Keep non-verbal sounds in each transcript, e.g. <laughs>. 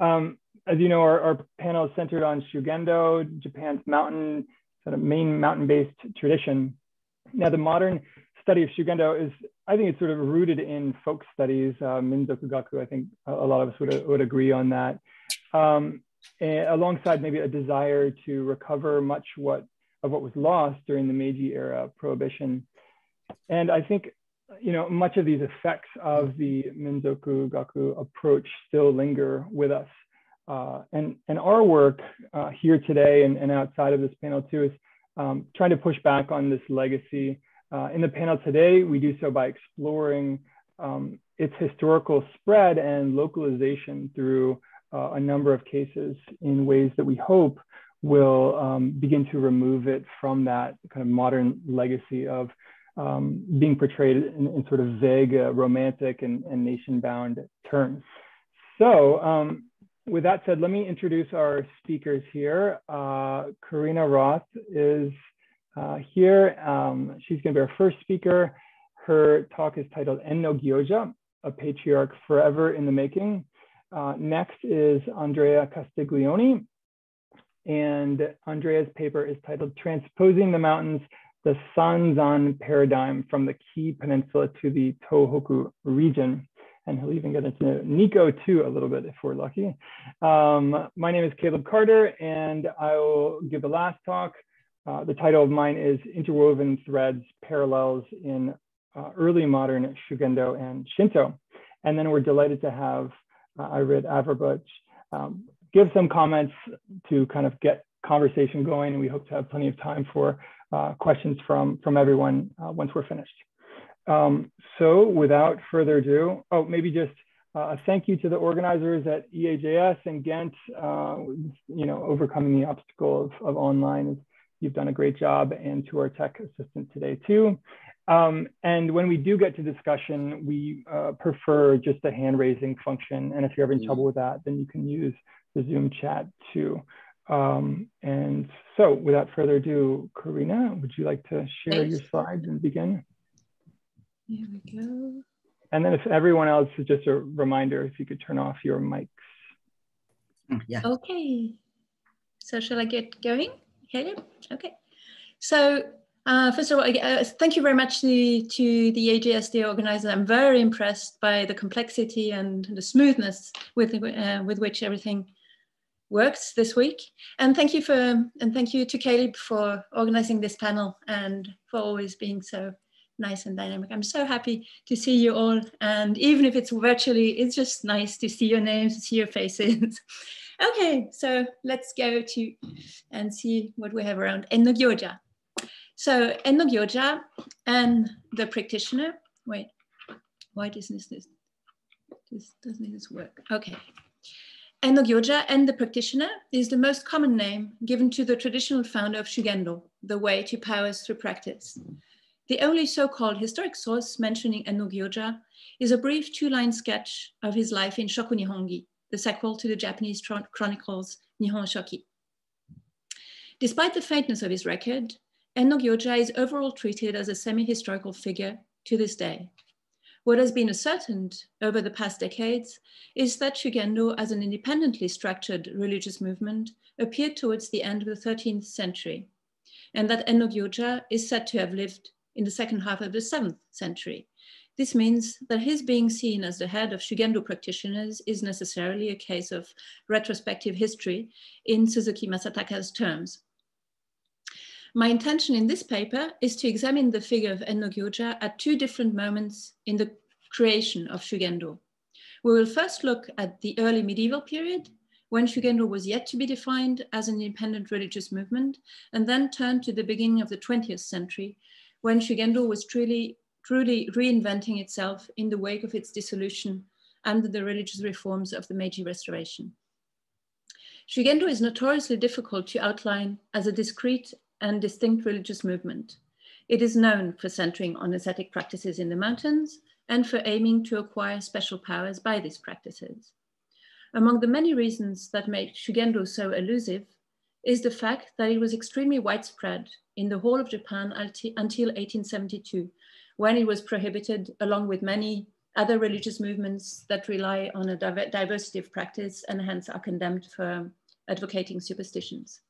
Um, as you know, our, our, panel is centered on Shugendo, Japan's mountain, sort of main mountain-based tradition. Now, the modern study of Shugendo is, I think it's sort of rooted in folk studies, uh, Minzoku Gaku, I think a lot of us would, would agree on that. Um, alongside maybe a desire to recover much what of what was lost during the Meiji era prohibition. And I think you know, much of these effects of the Minzoku Gaku approach still linger with us. Uh, and, and our work uh, here today and, and outside of this panel too is um, trying to push back on this legacy. Uh, in the panel today, we do so by exploring um, its historical spread and localization through uh, a number of cases in ways that we hope will um, begin to remove it from that kind of modern legacy of um, being portrayed in, in, sort of vague, uh, romantic, and, and nation-bound terms. So, um, with that said, let me introduce our speakers here. Uh, Karina Roth is uh, here. Um, she's going to be our first speaker. Her talk is titled Enno Gyoja, a patriarch forever in the making. Uh, next is Andrea Castiglioni. And Andrea's paper is titled Transposing the Mountains the Sanzan paradigm from the Kii Peninsula to the Tohoku region. And he'll even get into Nikko too a little bit if we're lucky. Um, my name is Caleb Carter and I will give the last talk. Uh, the title of mine is Interwoven Threads, Parallels in uh, Early Modern Shugendo and Shinto. And then we're delighted to have uh, Irit Averbach um, give some comments to kind of get conversation going. And we hope to have plenty of time for uh, questions from, from everyone uh, once we're finished. Um, so without further ado, oh, maybe just uh, a thank you to the organizers at EAJS and Ghent, uh, you know, overcoming the obstacle of, of online. You've done a great job and to our tech assistant today too. Um, and when we do get to discussion, we uh, prefer just a hand raising function. And if you're having trouble with that, then you can use the Zoom chat too. Um, and so without further ado, Karina, would you like to share Thanks. your slides and begin? Here we go. And then if everyone else, is just a reminder, if you could turn off your mics. Hmm, yeah. Okay. So shall I get going? Caleb? Okay. So uh, first of all, uh, thank you very much to, to the AJSD organizer. I'm very impressed by the complexity and the smoothness with, uh, with which everything works this week. And thank you for and thank you to Caleb for organizing this panel and for always being so nice and dynamic. I'm so happy to see you all. And even if it's virtually, it's just nice to see your names, see your faces. <laughs> okay, so let's go to and see what we have around Enno Gyoja. So Enno Gyoja and the practitioner, wait, why doesn't this, this doesn't this work? Okay. Enno Gyoja and the practitioner is the most common name given to the traditional founder of Shugendo, the way to powers through practice. The only so-called historic source mentioning Enno Gyoja is a brief two-line sketch of his life in Shoku Nihongi, the sequel to the Japanese chronicles Nihon Shoki. Despite the faintness of his record, Enno Gyoja is overall treated as a semi-historical figure to this day. What has been ascertained over the past decades is that Shugendo as an independently structured religious movement appeared towards the end of the 13th century, and that Enno Gyoja is said to have lived in the second half of the 7th century. This means that his being seen as the head of Shugendo practitioners is necessarily a case of retrospective history in Suzuki Masataka's terms. My intention in this paper is to examine the figure of Enno Gyoja at two different moments in the creation of Shugendo. We will first look at the early medieval period, when Shugendo was yet to be defined as an independent religious movement, and then turn to the beginning of the 20th century, when Shugendo was truly, truly reinventing itself in the wake of its dissolution under the religious reforms of the Meiji Restoration. Shugendo is notoriously difficult to outline as a discrete and distinct religious movement. It is known for centering on ascetic practices in the mountains and for aiming to acquire special powers by these practices. Among the many reasons that make Shugendo so elusive is the fact that it was extremely widespread in the whole of Japan until 1872, when it was prohibited along with many other religious movements that rely on a diversity of practice and hence are condemned for advocating superstitions.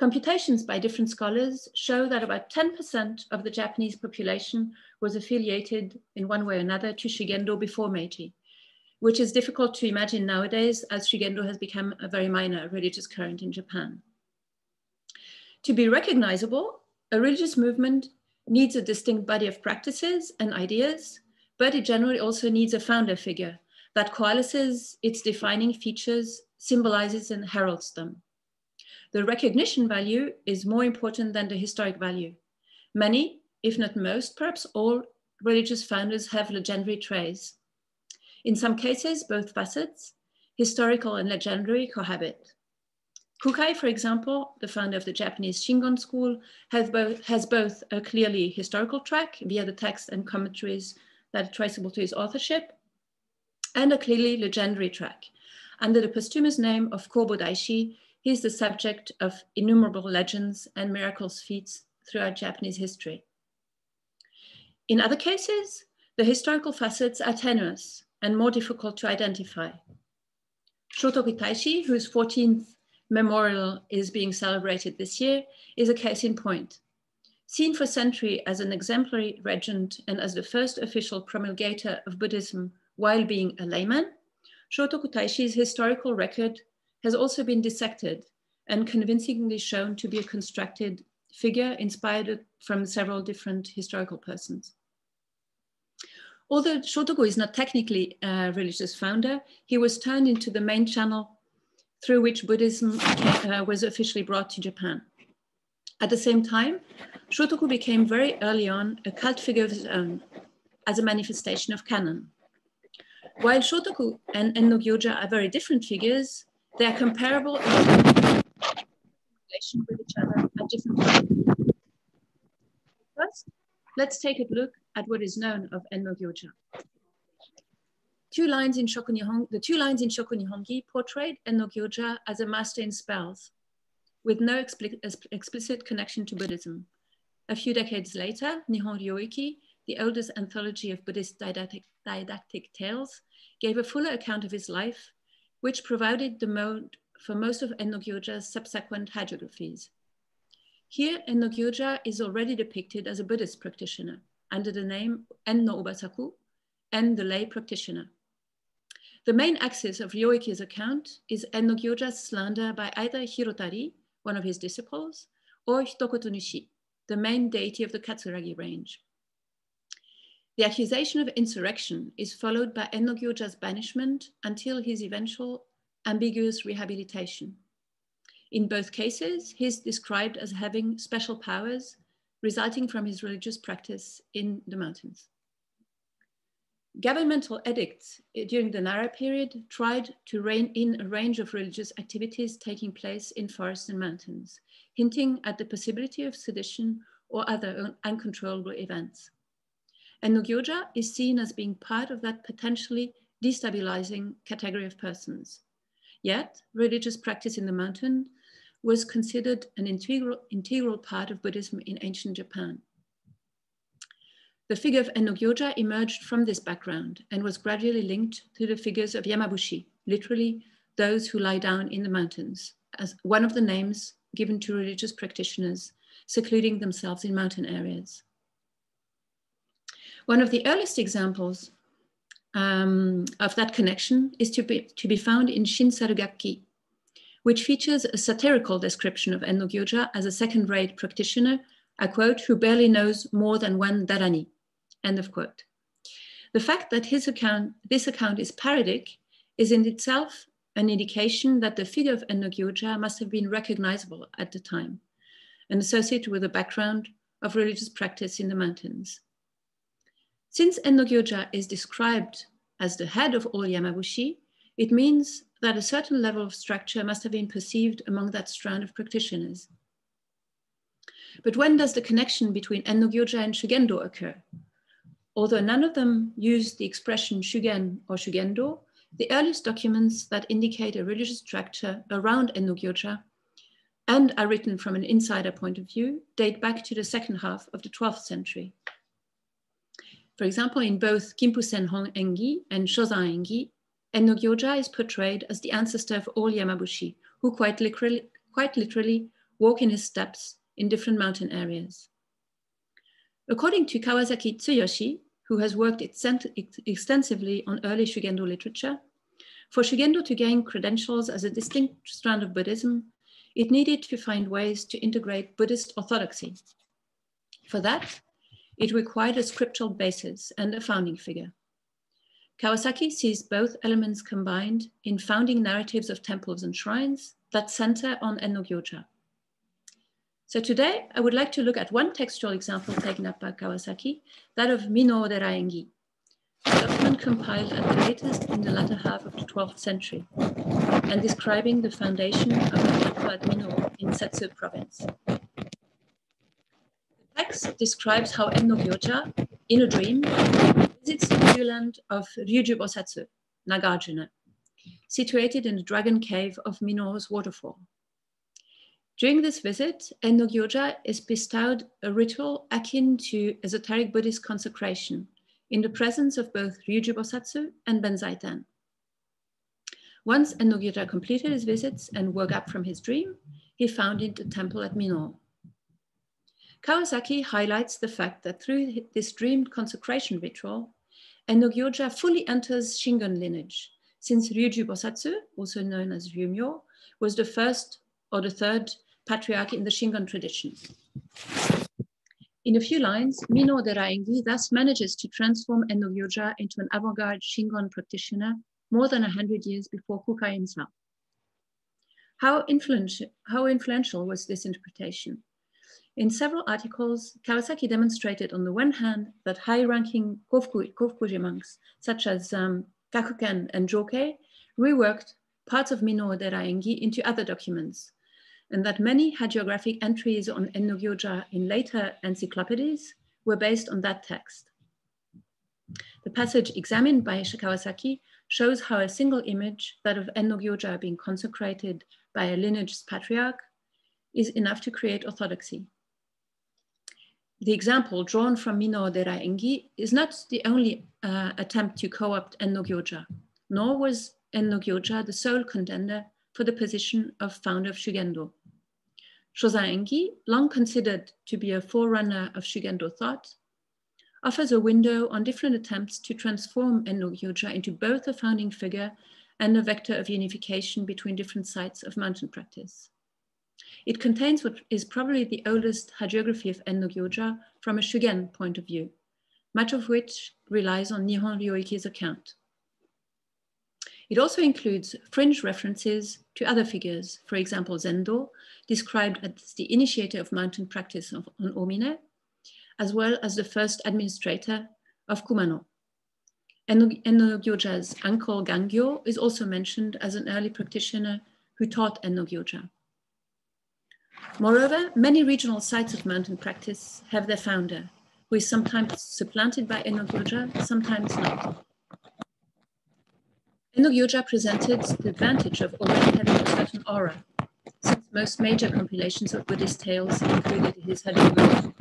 Computations by different scholars show that about 10% of the Japanese population was affiliated in one way or another to Shugendo before Meiji, which is difficult to imagine nowadays as Shugendo has become a very minor religious current in Japan. To be recognizable, a religious movement needs a distinct body of practices and ideas, but it generally also needs a founder figure that coalesces its defining features, symbolizes and heralds them. The recognition value is more important than the historic value. Many, if not most, perhaps all religious founders have legendary traits. In some cases, both facets, historical and legendary, cohabit. Kukai, for example, the founder of the Japanese Shingon school, has both, has both a clearly historical track via the text and commentaries that are traceable to his authorship, and a clearly legendary track. Under the posthumous name of Kobo Daishi, he is the subject of innumerable legends and miracles feats throughout Japanese history. In other cases, the historical facets are tenuous and more difficult to identify. Shotoku Taishi, whose 14th memorial is being celebrated this year, is a case in point. Seen for century as an exemplary regent and as the first official promulgator of Buddhism while being a layman, Shotoku Taishi's historical record has also been dissected and convincingly shown to be a constructed figure inspired from several different historical persons. Although Shotoku is not technically a religious founder, he was turned into the main channel through which Buddhism uh, was officially brought to Japan. At the same time, Shotoku became very early on a cult figure of his own as a manifestation of Kannon. While Shotoku and Enno Gyoja are very different figures, they are comparable in relation with each other at different times. First, let's take a look at what is known of Enno Gyoja. Two lines in Shokunihongi, the two lines in Shokunihongi portrayed Enno Gyoja as a master in spells, with no explicit connection to Buddhism. A few decades later, Nihon Ryoiki, the oldest anthology of Buddhist didactic, didactic tales, gave a fuller account of his life, which provided the mode for most of Enno Gyoja's subsequent hagiographies. Here, Enno Gyoja is already depicted as a Buddhist practitioner under the name Enno Ubasoku and the lay practitioner. The main axis of Ryoiki's account is Enno-gyoja's slander by either Hirotari, one of his disciples, or Hitokoto Nushi, the main deity of the Katsuragi range. The accusation of insurrection is followed by Enno-gyoja's banishment until his eventual ambiguous rehabilitation. In both cases, he is described as having special powers resulting from his religious practice in the mountains. Governmental edicts eh, during the Nara period tried to rein in a range of religious activities taking place in forests and mountains, hinting at the possibility of sedition or other uncontrollable events. Enno Gyoja is seen as being part of that potentially destabilizing category of persons. Yet, religious practice in the mountain was considered an integral, integral part of Buddhism in ancient Japan. The figure of Enno-gyoja emerged from this background and was gradually linked to the figures of Yamabushi, literally those who lie down in the mountains, as one of the names given to religious practitioners secluding themselves in mountain areas. One of the earliest examples um, of that connection is to be, to be found in Shinsarugakki, which features a satirical description of Enno-gyoja as a second-rate practitioner, I quote, who barely knows more than one dharani, End of quote. The fact that his account, this account is parodic is in itself an indication that the figure of Enno must have been recognizable at the time and associated with a background of religious practice in the mountains. Since Enno Gyoja is described as the head of all Yamabushi, it means that a certain level of structure must have been perceived among that strand of practitioners. But when does the connection between Enno Gyoja and Shugendo occur? Although none of them use the expression shugen or shugendo, the earliest documents that indicate a religious structure around Enno Gyoja and are written from an insider point of view date back to the second half of the 12th century. For example, in both Kimpusen Hong Engi and Shozan Engi, Ennogyoja is portrayed as the ancestor of all Yamabushi, who quite literally, quite literally walk in his steps in different mountain areas. According to Kawasaki Tsuyoshi, who has worked extensively on early Shugendo literature, for Shugendo to gain credentials as a distinct strand of Buddhism, it needed to find ways to integrate Buddhist orthodoxy. For that, it required a scriptural basis and a founding figure. Kawasaki sees both elements combined in founding narratives of temples and shrines that center on Enno Ennogyoja. So today, I would like to look at one textual example taken up by Kawasaki, that of Mino Deraengi, a document compiled at the latest in the latter half of the 12th century, and describing the foundation of the temple at Mino in Setsu province. Text describes how Ennogyoja, in a dream, visits the viewland of Ryuju Bosatsu, Nagarjuna, situated in the dragon cave of Mino's waterfall. During this visit, Enno Ennogyoja is bestowed a ritual akin to esoteric Buddhist consecration in the presence of both Ryuju Bosatsu and Benzaiten. Once Enno Ennogyoja completed his visits and woke up from his dream, he founded the temple at Mino. Kawasaki highlights the fact that through this dream consecration ritual, Ennogyoja fully enters Shingon lineage, since Ryuju Bosatsu, also known as Ryumyo, was the first or the third patriarch in the Shingon tradition. In a few lines, Mino Deraengi thus manages to transform Ennogyoja into an avant-garde Shingon practitioner more than 100 years before Kukai himself. How how influential was this interpretation? In several articles, Kawasaki demonstrated on the one hand that high-ranking Kofukuji monks, such as um, Kakuken and Jokei, reworked parts of Mino Deraengi into other documents, and that many hagiographic entries on Ennogyoja in later encyclopedies were based on that text. The passage examined by Kawasaki shows how a single image, that of Ennogyoja being consecrated by a lineage patriarch, is enough to create orthodoxy. The example drawn from Mino Deraengi is not the only uh, attempt to co-opt Ennogyoja, nor was Ennogyoja the sole contender for the position of founder of Shugendo. Shozan Engi, long considered to be a forerunner of Shugendo thought, offers a window on different attempts to transform Ennogyoja into both a founding figure and a vector of unification between different sites of mountain practice. It contains what is probably the oldest hagiography of Ennogyoja from a Shugen point of view, much of which relies on Nihon Ryoiki's account. It also includes fringe references to other figures, for example, Zendo, described as the initiator of mountain practice of, on Omine, as well as the first administrator of Kumano. Enno Ennogyoja's uncle Gangyo is also mentioned as an early practitioner who taught Enno Ennogyoja. Moreover, many regional sites of mountain practice have their founder, who is sometimes supplanted by Ennogyoja, sometimes not. Ennogyoja presented the advantage of already having a certain aura, since most major compilations of Buddhist tales included his hagiography.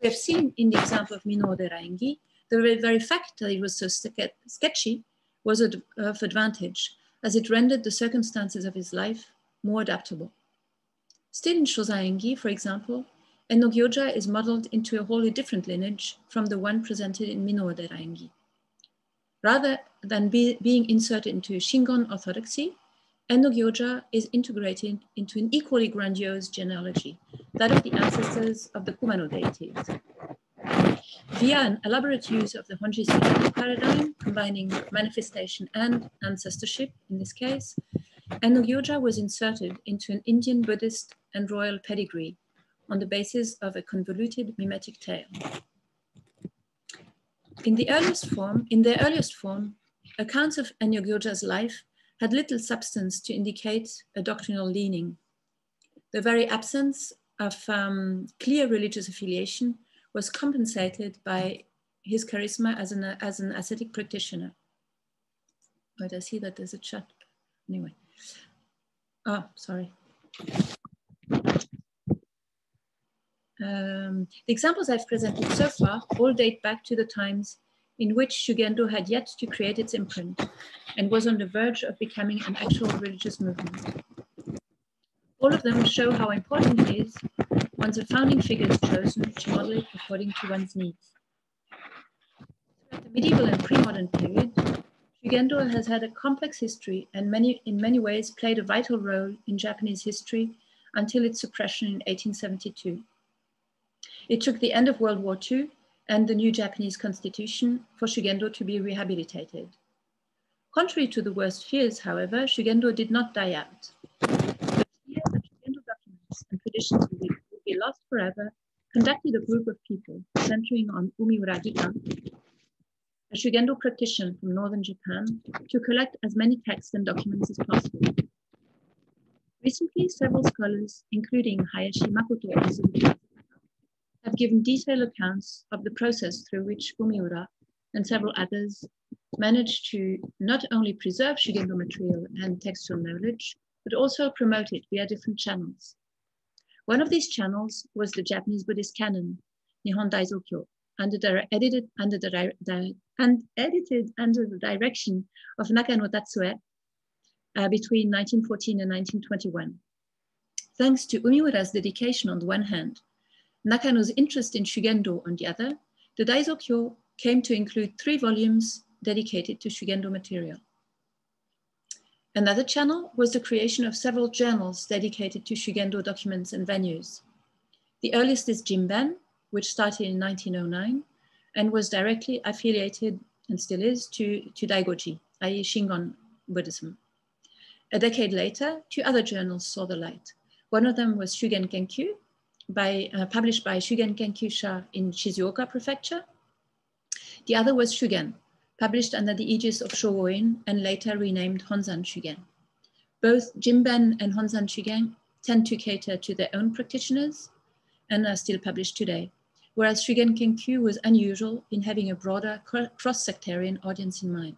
We have seen in the example of Mino Deraengi, the very fact that it was so sketchy was of advantage, as it rendered the circumstances of his life more adaptable. Still in Shozan Engi, for example, Ennogyoja is modeled into a wholly different lineage from the one presented in Mino Deraengi. Rather than be, being inserted into Shingon orthodoxy, Ennogyoja is integrated into an equally grandiose genealogy, that of the ancestors of the Kumano deities. Via an elaborate use of the Honji paradigm, combining manifestation and ancestorship in this case, Ennogyoja was inserted into an Indian Buddhist and royal pedigree on the basis of a convoluted mimetic tale. In the earliest form, in their earliest form, accounts of Ennogyoja's life had little substance to indicate a doctrinal leaning. The very absence of um, clear religious affiliation was compensated by his charisma as an, as an ascetic practitioner. But I see that there's a chat. Anyway. Oh, sorry. Um, the examples I've presented so far all date back to the times in which Shugendo had yet to create its imprint and was on the verge of becoming an actual religious movement. All of them show how important it is once a founding figure is chosen to model it according to one's needs. Throughout the medieval and pre-modern period, Shugendo has had a complex history and many, in many ways played a vital role in Japanese history until its suppression in 1872. It took the end of World War II and the new Japanese constitution for Shugendo to be rehabilitated. Contrary to the worst fears, however, Shugendo did not die out. The fear that Shugendo documents and traditions would be lost forever conducted a group of people centering on Giken, a Shugendo practitioner from northern Japan, to collect as many texts and documents as possible. Recently, several scholars, including Hayashi Makoto have given detailed accounts of the process through which Umiura and several others managed to not only preserve Shugendo material and textual knowledge, but also promote it via different channels. One of these channels was the Japanese Buddhist canon, Nihon Daizokyo, under the, edited, under the, and edited under the direction of Nakano Tatsue uh, between 1914 and 1921. Thanks to Umiura's dedication on the one hand, Nakano's interest in Shugendo on the other, the Daizokyo came to include three volumes dedicated to Shugendo material. Another channel was the creation of several journals dedicated to Shugendo documents and venues. The earliest is Jimban, which started in 1909 and was directly affiliated and still is to, to Daigoji, i.e. Shingon Buddhism. A decade later, two other journals saw the light. One of them was Shugen Kenkyu, by, uh, published by Shugen Kenkyusha in Shizuoka Prefecture. The other was Shugen, published under the aegis of Shogoin and later renamed Honzan Shugen. Both Jimban and Honzan Shugen tend to cater to their own practitioners and are still published today, whereas Shugen Kenkyu was unusual in having a broader cross-sectarian audience in mind.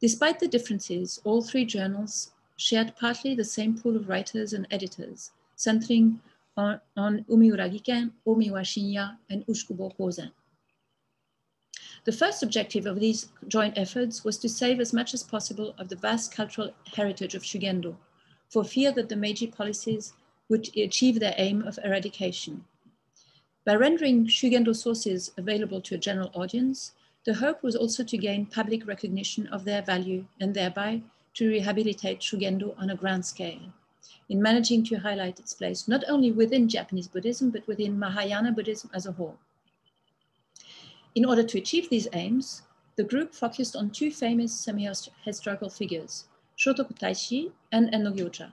Despite the differences, all three journals shared partly the same pool of writers and editors, centering on, on Umiura Giken, Omiwa and Ushukubo Kozen. The first objective of these joint efforts was to save as much as possible of the vast cultural heritage of Shugendo, for fear that the Meiji policies would achieve their aim of eradication. By rendering Shugendo sources available to a general audience, the hope was also to gain public recognition of their value and thereby to rehabilitate Shugendo on a grand scale in managing to highlight its place not only within Japanese Buddhism, but within Mahayana Buddhism as a whole. In order to achieve these aims, the group focused on two famous semi-historical figures, Shotoku Taishi and Enno.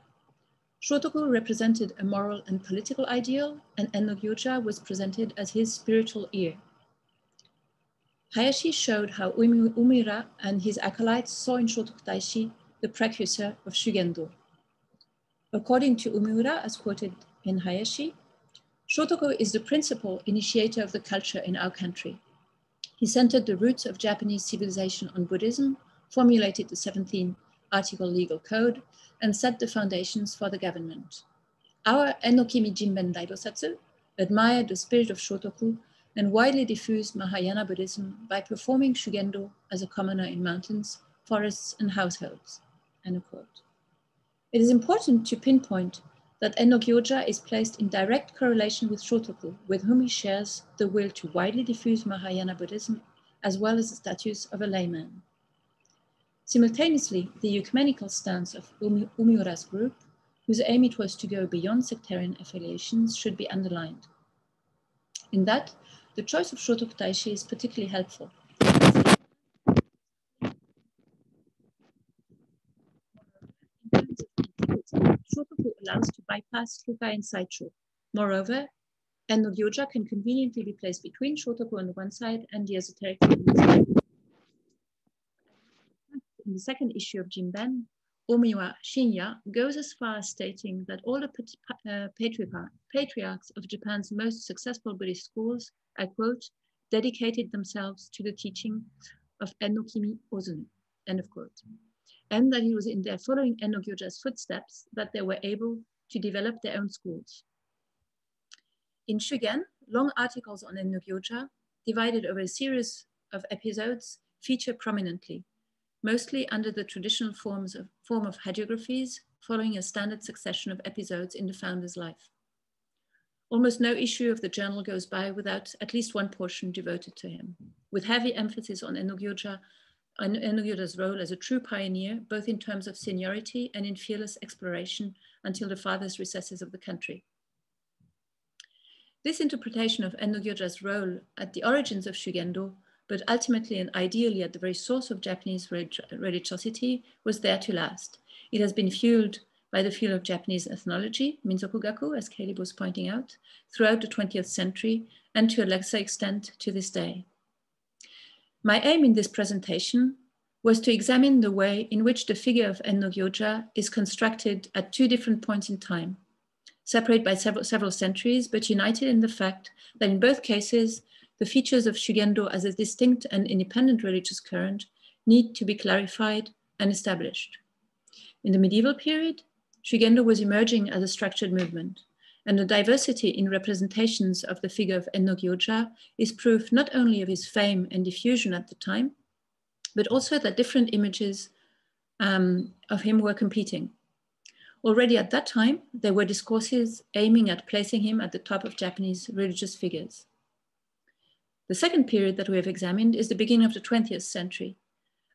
Shotoku represented a moral and political ideal, and Enno Gyoja was presented as his spiritual ear. Hayashi showed how Umiura and his acolytes saw in Shotoku Taishi the precursor of Shugendo. According to Umiura, as quoted in Hayashi, Shotoku is the principal initiator of the culture in our country. He centered the roots of Japanese civilization on Buddhism, formulated the 17th article legal code, and set the foundations for the government. Our Ennokimi Jimben Daibosatsu admired the spirit of Shotoku and widely diffused Mahayana Buddhism by performing Shugendo as a commoner in mountains, forests, and households. It is important to pinpoint that Enno Gyoja is placed in direct correlation with Shotoku, with whom he shares the will to widely diffuse Mahayana Buddhism, as well as the status of a layman. Simultaneously, the ecumenical stance of Umi Umiura's group, whose aim it was to go beyond sectarian affiliations, should be underlined. In that, the choice of Shotoku Taishi is particularly helpful. Shotoku allows to bypass Kukai and Saicho. Moreover, Enno Gyoja can conveniently be placed between Shotoku on the one side and the esoteric on the side. In the second issue of Jimban, Omiwa Shinya goes as far as stating that all the uh, patriarchs of Japan's most successful Buddhist schools I quote, dedicated themselves to the teaching of Ennokimi Ozun, end of quote. And that it was in their following Enno footsteps that they were able to develop their own schools. In Shugen, long articles on Ennogyoja, divided over a series of episodes, feature prominently, mostly under the traditional forms of, form of hagiographies following a standard succession of episodes in the founder's life. Almost no issue of the journal goes by without at least one portion devoted to him, with heavy emphasis on Ennogyoja Ennogyoja's role as a true pioneer, both in terms of seniority and in fearless exploration until the farthest recesses of the country. This interpretation of Ennogyoja's role at the origins of Shugendo, but ultimately and ideally at the very source of Japanese religiosity, was there to last. It has been fueled by the field of Japanese ethnology, Minzoku as Caleb was pointing out, throughout the 20th century and to a lesser extent to this day. My aim in this presentation was to examine the way in which the figure of Ennogyoja is constructed at two different points in time, separated by several, several centuries, but united in the fact that in both cases, the features of Shugendo as a distinct and independent religious current need to be clarified and established. In the medieval period, Shugendo was emerging as a structured movement, and the diversity in representations of the figure of Ennogyoja is proof not only of his fame and diffusion at the time, but also that different images um, of him were competing. Already at that time, there were discourses aiming at placing him at the top of Japanese religious figures. The second period that we have examined is the beginning of the 20th century.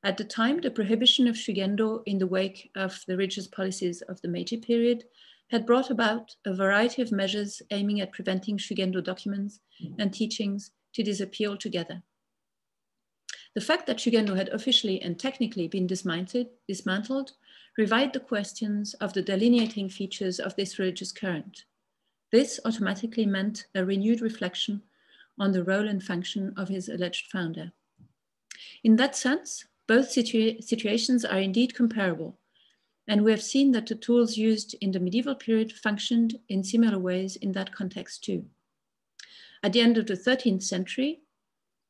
At the time, the prohibition of Shugendo in the wake of the religious policies of the Meiji period had brought about a variety of measures aiming at preventing Shugendo documents and teachings to disappear altogether. The fact that Shugendo had officially and technically been dismantled, dismantled revived the questions of the delineating features of this religious current. This automatically meant a renewed reflection on the role and function of his alleged founder. In that sense, both situa situations are indeed comparable, and we have seen that the tools used in the medieval period functioned in similar ways in that context too. At the end of the 13th century,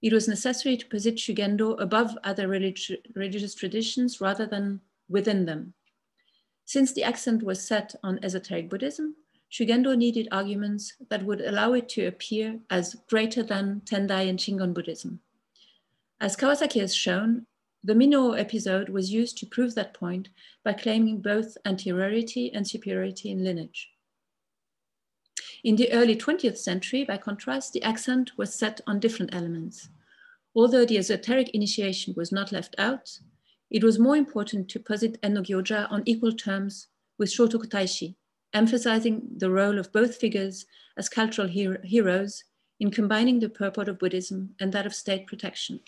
it was necessary to posit Shugendo above other religi religious traditions rather than within them. Since the accent was set on esoteric Buddhism, Shugendo needed arguments that would allow it to appear as greater than Tendai and Shingon Buddhism. As Kawasaki has shown, the Mino episode was used to prove that point by claiming both anteriority and superiority in lineage. In the early 20th century, by contrast, the accent was set on different elements. Although the esoteric initiation was not left out, it was more important to posit Ennogyoja on equal terms with Shotoku Taishi, emphasizing the role of both figures as cultural her heroes in combining the purport of Buddhism and that of state protection.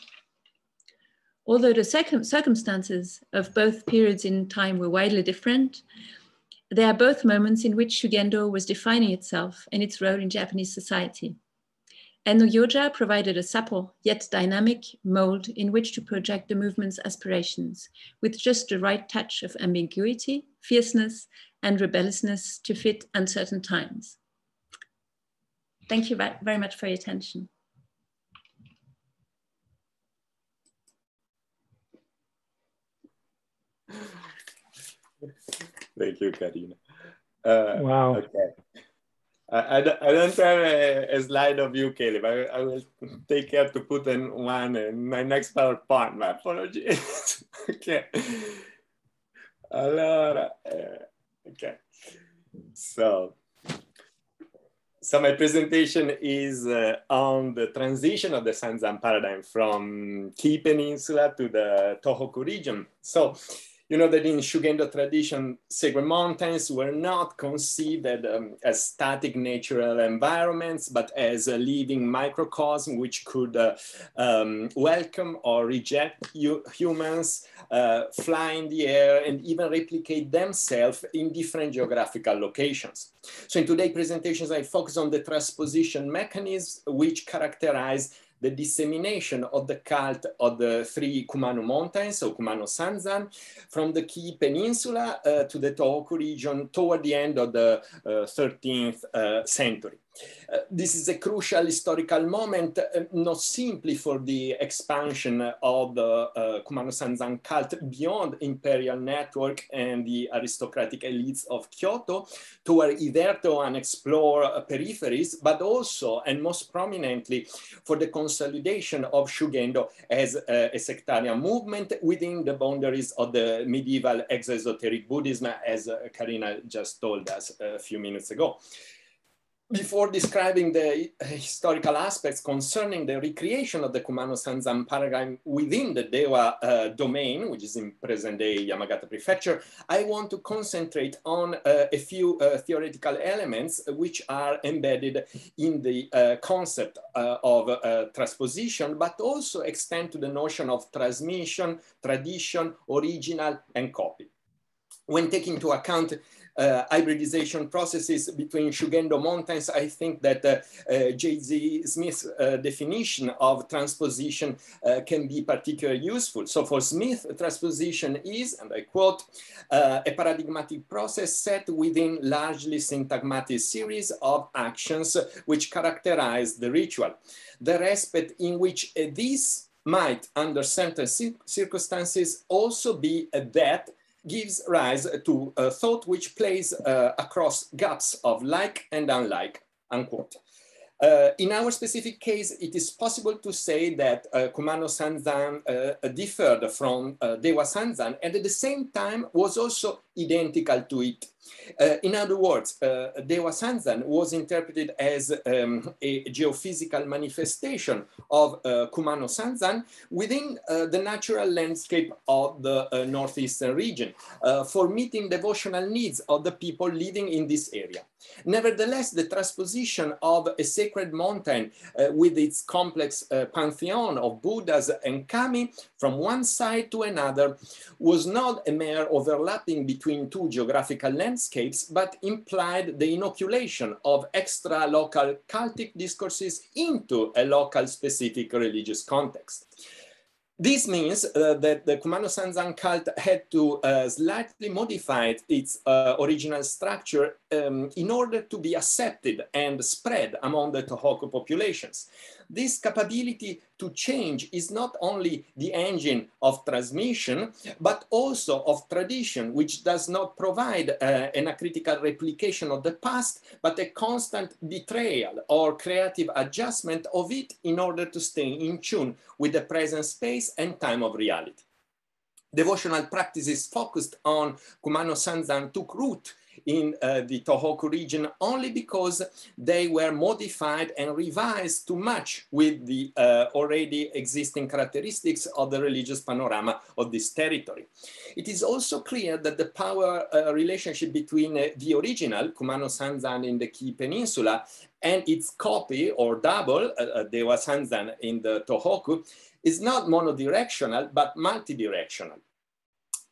Although the circumstances of both periods in time were widely different, they are both moments in which Shugendo was defining itself and its role in Japanese society. Ennogyoja provided a supple yet dynamic mold in which to project the movement's aspirations with just the right touch of ambiguity, fierceness, and rebelliousness to fit uncertain times. Thank you very much for your attention. Thank you, Karina. Uh, wow. Okay. I, I, don't, have a, a, slide of you, Caleb. I, I will take care to put in one in my next PowerPoint. My apologies. <laughs> okay. Allora, uh, okay. So, so my presentation is uh, on the transition of the Sanzan paradigm from Kii Peninsula to the Tohoku region. So you know that in Shugendo tradition, sacred mountains were not conceived um, as static natural environments, but as a living microcosm which could uh, um, welcome or reject humans, uh, fly in the air, and even replicate themselves in different geographical locations. So in today's presentations, I focus on the transposition mechanisms which characterize the dissemination of the cult of the three Kumano mountains, or Kumano Sanzan, from the Kii Peninsula uh, to the Tohoku region toward the end of the 13th uh, uh, century. Uh, this is a crucial historical moment, uh, not simply for the expansion of the uh, Kumano Sanzan cult beyond imperial network and the aristocratic elites of Kyoto toward hitherto unexplored peripheries, but also and most prominently for the consolidation of Shugendo as a, a sectarian movement within the boundaries of the medieval exoesoteric Buddhism, as Karina just told us a few minutes ago before describing the historical aspects concerning the recreation of the Kumano Sanzan paradigm within the Dewa uh, domain, which is in present-day Yamagata Prefecture, I want to concentrate on uh, a few uh, theoretical elements which are embedded in the uh, concept uh, of uh, transposition, but also extend to the notion of transmission, tradition, original, and copy. When taking into account uh, hybridization processes between Shugendo mountains, I think that uh, uh, J.Z. Smith's uh, definition of transposition uh, can be particularly useful. So for Smith, transposition is, and I quote, uh, a paradigmatic process set within largely syntagmatic series of actions which characterize the ritual. The respect in which this might, under certain circumstances, also be a that gives rise to a thought which plays uh, across gaps of like and unlike, unquote. Uh, in our specific case, it is possible to say that uh, Kumano Sanzan uh, differed from uh, Dewa Sanzan and at the same time was also identical to it. Uh, in other words, uh, Dewa Sanzan was interpreted as um, a geophysical manifestation of uh, Kumano Sanzan within uh, the natural landscape of the uh, northeastern region uh, for meeting devotional needs of the people living in this area. Nevertheless, the transposition of a sacred mountain with its complex pantheon of Buddhas and kami from one side to another was not a mere overlapping between two geographical landscapes, but implied the inoculation of extra local cultic discourses into a local specific religious context. This means uh, that the Kumano Sanzan cult had to uh, slightly modify its uh, original structure um, in order to be accepted and spread among the Tohoku populations. This capability to change is not only the engine of transmission, but also of tradition, which does not provide uh, an acritical replication of the past, but a constant betrayal or creative adjustment of it in order to stay in tune with the present space and time of reality. Devotional practices focused on Kumano Sanzan took root in uh, the Tohoku region only because they were modified and revised to match with the uh, already existing characteristics of the religious panorama of this territory. It is also clear that the power uh, relationship between uh, the original Kumano Sanzan in the Kii Peninsula and its copy or double, uh, uh, Dewa Sanzan in the Tohoku, is not monodirectional, but multidirectional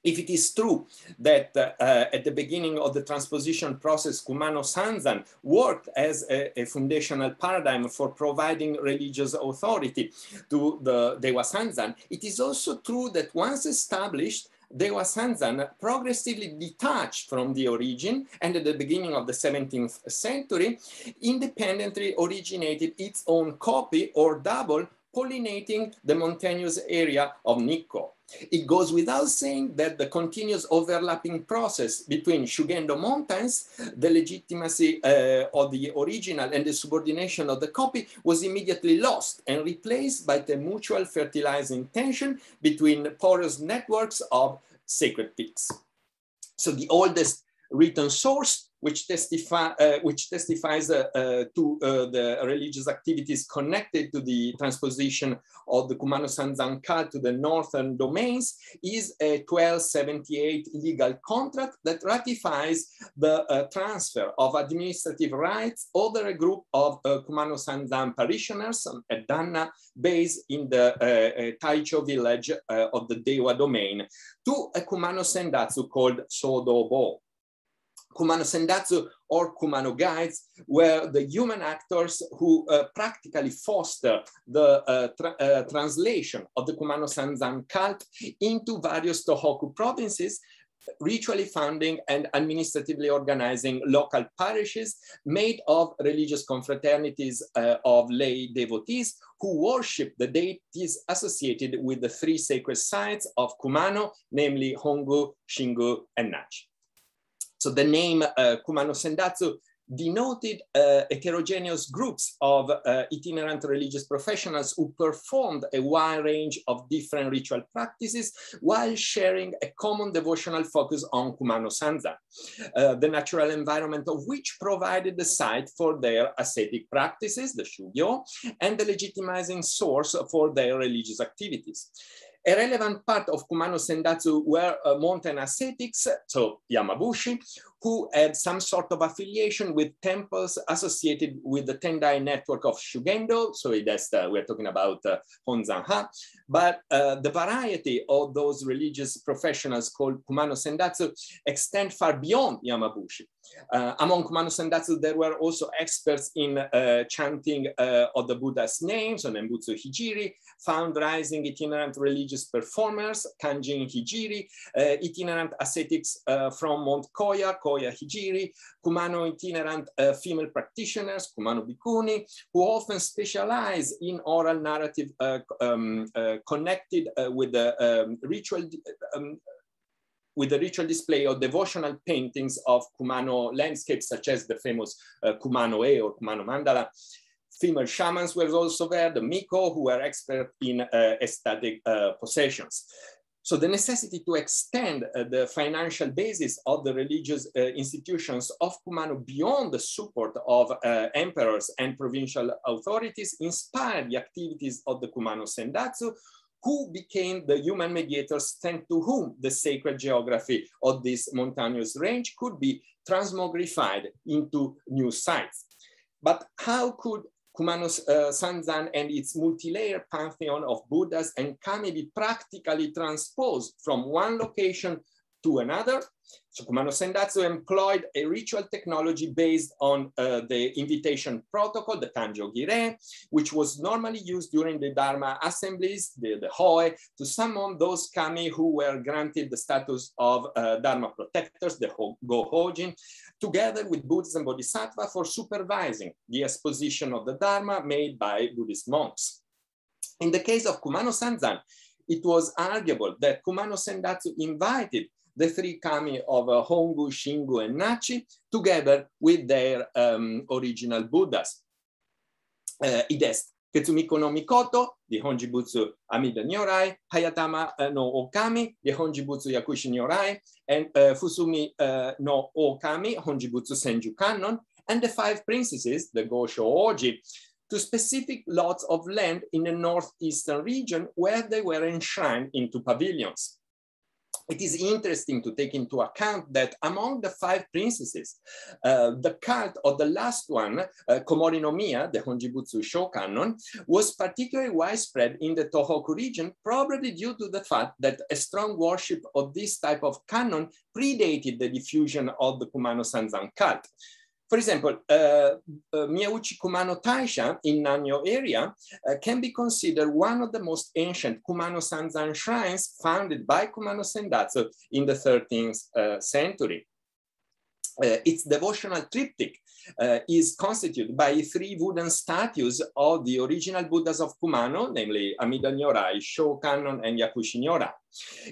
if it is true that uh, at the beginning of the transposition process, Kumano Sanzan worked as a, a, foundational paradigm for providing religious authority to the Dewa Sanzan, it is also true that once established, Dewa Sanzan progressively detached from the origin and at the beginning of the 17th century, independently originated its own copy or double pollinating the mountainous area of Nikko. It goes without saying that the continuous overlapping process between Shugendo mountains, the legitimacy uh, of the original and the subordination of the copy was immediately lost and replaced by the mutual fertilizing tension between porous networks of sacred peaks. So the oldest written source which, testify, uh, which testifies uh, uh, to uh, the religious activities connected to the transposition of the Kumano Sanzan to the northern domains is a 1278 legal contract that ratifies the uh, transfer of administrative rights over a group of uh, Kumano Sanzan parishioners at Danna based in the Taicho village of the Dewa domain to a Kumano Sendatsu called Sodobo. Kumano Sendatsu or Kumano guides were the human actors who uh, practically foster the uh, tra uh, translation of the Kumano Sanzan cult into various Tohoku provinces ritually founding and administratively organizing local parishes made of religious confraternities uh, of lay devotees who worship the deities associated with the three sacred sites of Kumano, namely Hongu, Shingu, and Nachi. So the name uh, Kumano Sendatsu denoted uh, heterogeneous groups of uh, itinerant religious professionals who performed a wide range of different ritual practices while sharing a common devotional focus on Kumano Sanzan, uh, the natural environment of which provided the site for their ascetic practices, the Shugyo, and the legitimizing source for their religious activities. A relevant part of Kumano Sendatsu were uh, mountain ascetics, so Yamabushi, who had some sort of affiliation with temples associated with the Tendai network of Shugendo. So that's the, we're talking about uh, Honzan-ha. But uh, the variety of those religious professionals called Kumano Sendatsu extend far beyond Yamabushi. Uh, among Kumano Sendatsu, there were also experts in uh, chanting uh, of the Buddha's names, so Nembutsu Hijiri, found rising itinerant religious performers, Kanjin Hijiri, uh, itinerant ascetics uh, from Mount Koya, Koya Hijiri, Kumano itinerant uh, female practitioners, Kumano Bikuni, who often specialize in oral narrative um, connected with the um, ritual um, with the ritual display of devotional paintings of Kumano landscapes, such as the famous uh, Kumano E or Kumano Mandala. Female shamans were also there, the Miko, who were expert in uh, ecstatic uh, possessions. So the necessity to extend uh, the financial basis of the religious uh, institutions of Kumano beyond the support of uh, emperors and provincial authorities inspired the activities of the Kumano Sendatsu, who became the human mediators thanks to whom the sacred geography of this mountainous range could be transmogrified into new sites. But how could Kumano's uh, Sanzan and its multi-layered pantheon of Buddhas and Kami be practically transposed from one location to another. Kumano Sendatsu employed a ritual technology based on uh, the invitation protocol, the Kanjo Gire, which was normally used during the Dharma assemblies, the, the Hoe, to summon those kami who were granted the status of uh, Dharma protectors, the Gohojin, together with Buddhas and Bodhisattva for supervising the exposition of the Dharma made by Buddhist monks. In the case of Kumano Sanzan, it was arguable that Kumano Sendatsu invited the three kami of uh, Hongu, Shingu, and Nachi, together with their um, original Buddhas. Uh, Idest, Ketsumiko no Mikoto, the Honjibutsu Amida Nyorai, Hayatama uh, no Okami, the Honjibutsu Yakushi Nyorai, and uh, Fusumi uh, no Okami, Honjibutsu Senju Kannon, and the five princesses, the Gosho Oji, to specific lots of land in the northeastern region where they were enshrined into pavilions it is interesting to take into account that among the five princesses, uh, the cult of the last one, uh, Komori no Miya, the Honjibutsu Shokannon, was particularly widespread in the Tohoku region, probably due to the fact that a strong worship of this type of Kannon predated the diffusion of the Kumano Sanzan cult. For example, uh, uh, Kumano Taisha in Nanyo area uh, can be considered one of the most ancient Kumano Sanzan shrines founded by Kumano Sendatsu in the 13th uh, century. Its devotional triptych uh, is constituted by three wooden statues of the original Buddhas of Kumano, namely Amida Nyorai, Shokannon, and Yakushi Nyorai.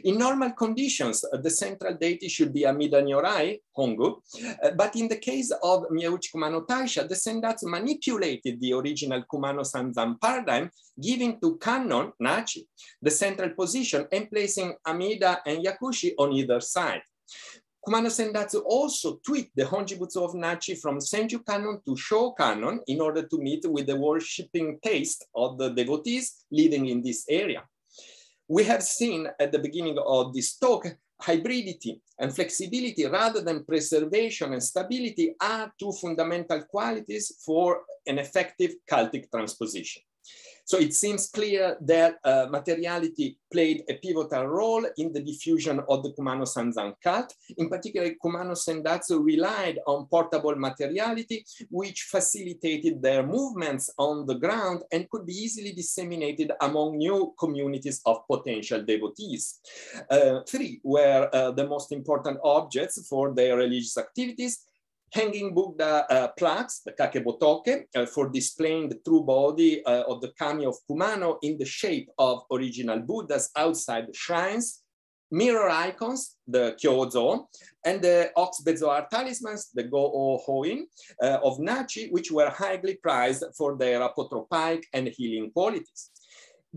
In normal conditions, uh, the central deity should be Amida Nyorai, Hongu, uh, but in the case of Miyauchi Kumano Taisha, the Sendatsu manipulated the original Kumano Sanzan paradigm, giving to Kannon, Nachi, the central position and placing Amida and Yakushi on either side. Kumano Sendatsu also tweaked the Honjibutsu of Nachi from Senju Kannon to Sho Kannon in order to meet with the worshipping taste of the devotees living in this area. We have seen at the beginning of this talk, hybridity and flexibility rather than preservation and stability are two fundamental qualities for an effective cultic transposition. So it seems clear that uh, materiality played a pivotal role in the diffusion of the Kumano Sanzan cult. In particular, Kumano Sendatsu relied on portable materiality, which facilitated their movements on the ground and could be easily disseminated among new communities of potential devotees. Uh, three were uh, the most important objects for their religious activities hanging Buddha uh, plaques, the kakebotoke, uh, for displaying the true body uh, of the kami of Kumano in the shape of original Buddhas outside the shrines, mirror icons, the kyozo, and the ox bezoar talismans, the go-o hoin uh, of Nachi, which were highly prized for their apotropaic and healing qualities.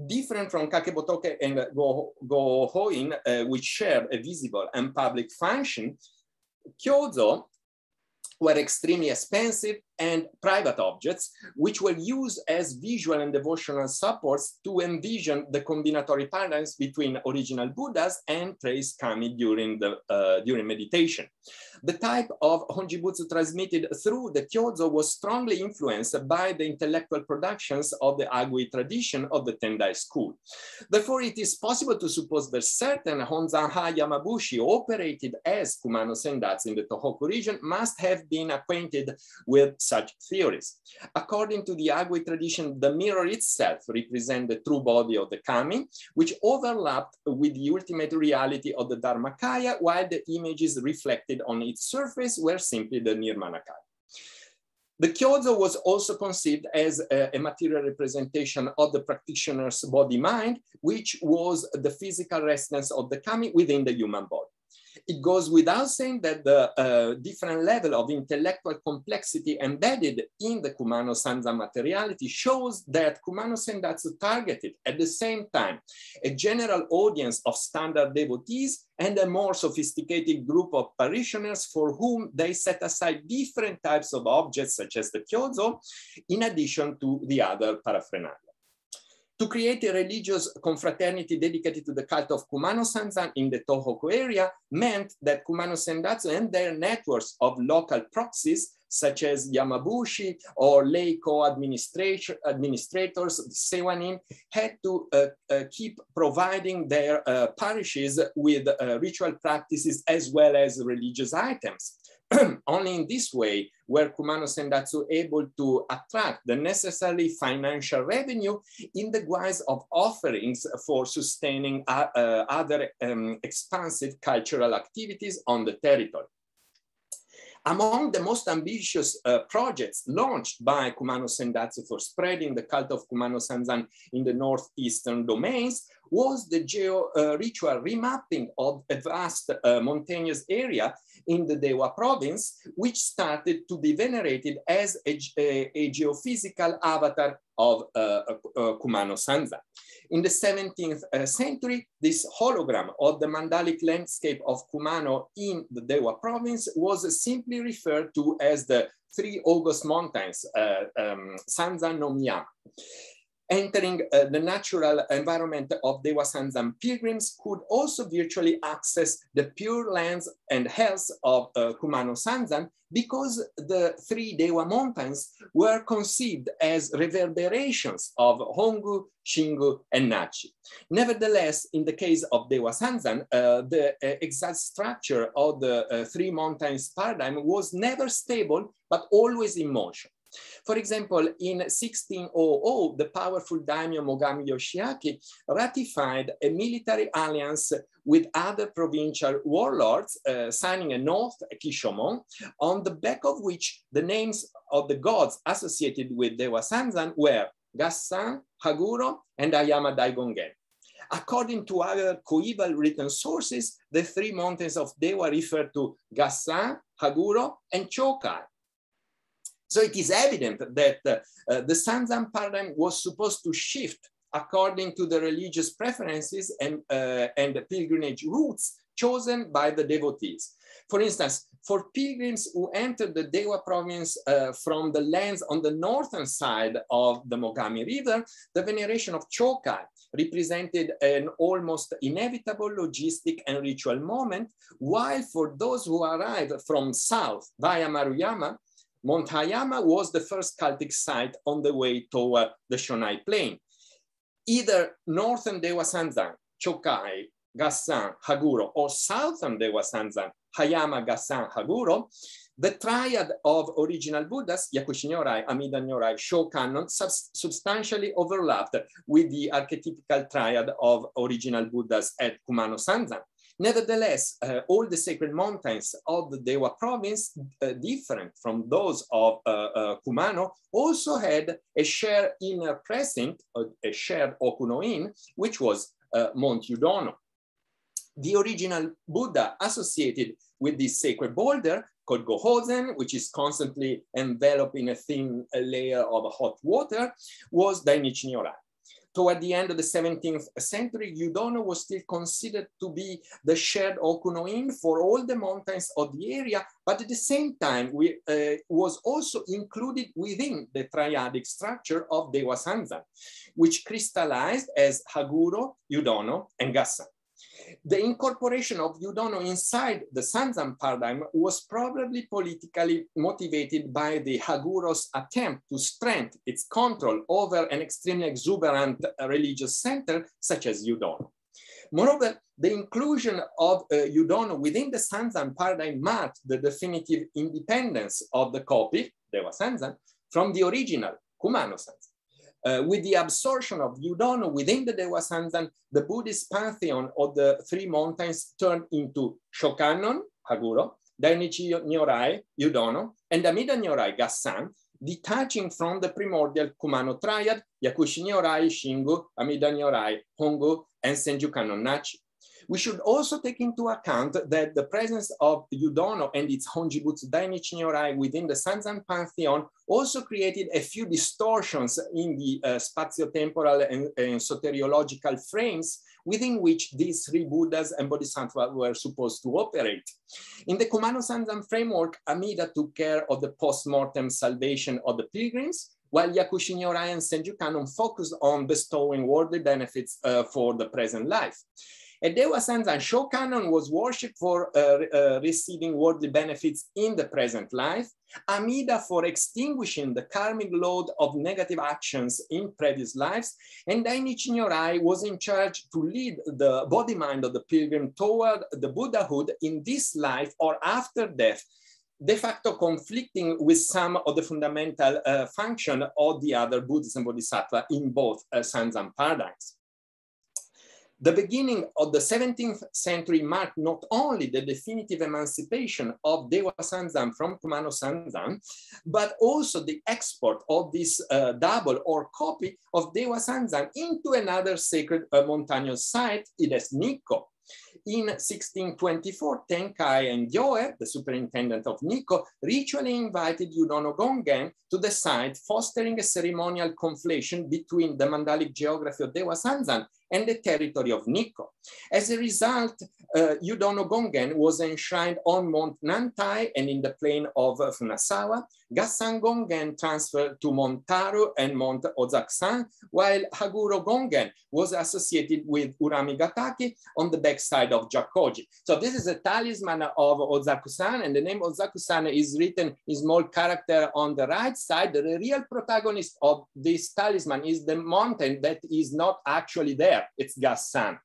Different from kakebotoke and go, go hoin, uh, which share a visible and public function, kyozo were extremely expensive and private objects, which were used as visual and devotional supports to envision the combinatory patterns between original Buddhas and trace kami during, the, uh, during meditation. The type of Honjibutsu transmitted through the Kyozo was strongly influenced by the intellectual productions of the Agui tradition of the Tendai school. Therefore, it is possible to suppose that certain Honzanha Yamabushi operated as Kumano Sendatsu in the Tohoku region must have been acquainted with such theories. According to the Agui tradition, the mirror itself represents the true body of the kami, which overlapped with the ultimate reality of the Dharmakaya, while the images reflected on its surface were simply the Nirmanakaya. The Kyozo was also conceived as a, a, material representation of the practitioner's body-mind, which was the physical residence of the kami within the human body it goes without saying that the uh, different level of intellectual complexity embedded in the Kumano Sanzan materiality shows that Kumano Sendatsu targeted at the same time a general audience of standard devotees and a more sophisticated group of parishioners for whom they set aside different types of objects such as the kyozo in addition to the other paraphernalia. To create a religious confraternity dedicated to the cult of Kumano Sanzan in the Tohoku area meant that Kumano Sendatsu and their networks of local proxies, such as Yamabushi or lay co-administrators, Sewanin, had to uh, uh, keep providing their uh, parishes with uh, ritual practices as well as religious items. <clears throat> Only in this way were Kumano Sendatsu able to attract the necessary financial revenue in the guise of offerings for sustaining uh, uh, other um, expansive cultural activities on the territory. Among the most ambitious uh, projects launched by Kumano Sendatsu for spreading the cult of Kumano Sanzan in the northeastern domains was the geo-ritual uh, remapping of a vast uh, mountainous area in the Dewa province, which started to be venerated as a, a, a geophysical avatar of uh, uh, Kumano Sanzan. In the 17th uh, century, this hologram of the mandalic landscape of Kumano in the Dewa province was simply referred to as the Three August Mountains, uh, um, Sanza no Miyama entering uh, the natural environment of Dewa Sanzan pilgrims could also virtually access the pure lands and health of uh, Kumano Sanzan because the three Dewa mountains were conceived as reverberations of Hongu, Shingu, and Nachi. Nevertheless, in the case of Dewa Sanzan, uh, the uh, exact structure of the uh, three mountains paradigm was never stable, but always in motion. For example, in 1600, the powerful daimyo Mogami Yoshiaki ratified a military alliance with other provincial warlords, uh, signing an oath, Kishomon, on the back of which the names of the gods associated with Dewa Sanzan were Gassan, Haguro, and Ayama Daigongen. According to other coeval written sources, the three mountains of Dewa refer to Gassan, Haguro, and Chokai, so it is evident that uh, the Sanzan paradigm was supposed to shift according to the religious preferences and, uh, and the pilgrimage routes chosen by the devotees. For instance, for pilgrims who entered the Dewa province uh, from the lands on the northern side of the Mogami River, the veneration of Chokai represented an almost inevitable logistic and ritual moment, while for those who arrived from south via Maruyama, Mount Hayama was the first cultic site on the way toward uh, the Shonai Plain. either northern Dewa Sanzan, Chokai, Gassan, Haguro, or southern Dewa Sanzan, Hayama, Gassan, Haguro, the triad of original Buddhas, Yakushi Nyorai, Amida Nyorai, Shokannon, substantially overlapped with the archetypical triad of original Buddhas at Kumano Sanzan. Nevertheless, uh, all the sacred mountains of the Dewa province, uh, different from those of uh, uh Kumano, also had a shared inner precinct, a shared Okuno-in, which was uh, Mount Yudono. The original Buddha associated with this sacred boulder called Gohozen, which is constantly enveloped in a thin layer of hot water, was Dainichi Nyorai. Toward the end of the 17th century, Yudono was still considered to be the shared Okuno-in for all the mountains of the area, but at the same time, we, uh, was also included within the triadic structure of Dewa Sanzan, which crystallized as Haguro, Yudono, and Gassan. The incorporation of Yudono inside the Sanzan paradigm was probably politically motivated by the Haguro's attempt to strengthen its control over an extremely exuberant religious center such as Yudono. Moreover, the inclusion of uh, within the Sanzan paradigm marked the definitive independence of the copy, Dewa Sanzan, from the original Kumano Sanzan. Uh, with the absorption of Yudono within the Dewa Sanzan, the Buddhist pantheon of the three mountains turned into Shokannon, Haguro, Dainichi Nyorai, Yudono, and Amida Nyorai, Gassan, detaching from the primordial Kumano triad, Yakushi Nyorai, Shingu, Amida Nyorai, Hongu, and Senju Kannon Nachi. We should also take into account that the presence of Yudono and its Honjibutsu Dainichi Nyorai within the Sanzan pantheon also created a few distortions in the uh, spatio-temporal and, and soteriological frames within which these three Buddhas and Bodhisattvas were supposed to operate. In the Kumano Sanzan framework, Amida took care of the post-mortem salvation of the pilgrims, while Yakushi Nyorai and Senju Kannon focused on bestowing worldly benefits uh, for the present life. And Dewa Sanzan Shokannon was worshipped for uh, uh, receiving worldly benefits in the present life, Amida for extinguishing the karmic load of negative actions in previous lives, and Dainichi Nyorai was in charge to lead the body mind of the pilgrim toward the Buddhahood in this life or after death, de facto conflicting with some of the fundamental uh, function of the other Buddhas and Bodhisattva in both uh, Sanzan paradigms. The beginning of the 17th century marked not only the definitive emancipation of Dewa Sanzan from Kumano Sanzan, but also the export of this uh, double or copy of Dewa Sanzan into another sacred uh, mountainous site, it is Nikko. In 1624, Tenkai and Gyoe, the superintendent of Nikko, ritually invited Yudono Gongen to the site, fostering a ceremonial conflation between the mandalic geography of Dewa Sanzan and the territory of Nikko. As a result, uh, Yudono Gongen was enshrined on Mount Nantai and in the plain of Funasawa. Gassan Gongen transferred to Mount Taru and Mount Ozakusan, while Haguro Gongen was associated with Urami Gataki on the backside of Jakoji. So this is a talisman of Ozakusan, and the name Ozakusan is written in small character on the right side. The real protagonist of this talisman is the mountain that is not actually there. It's Gassan.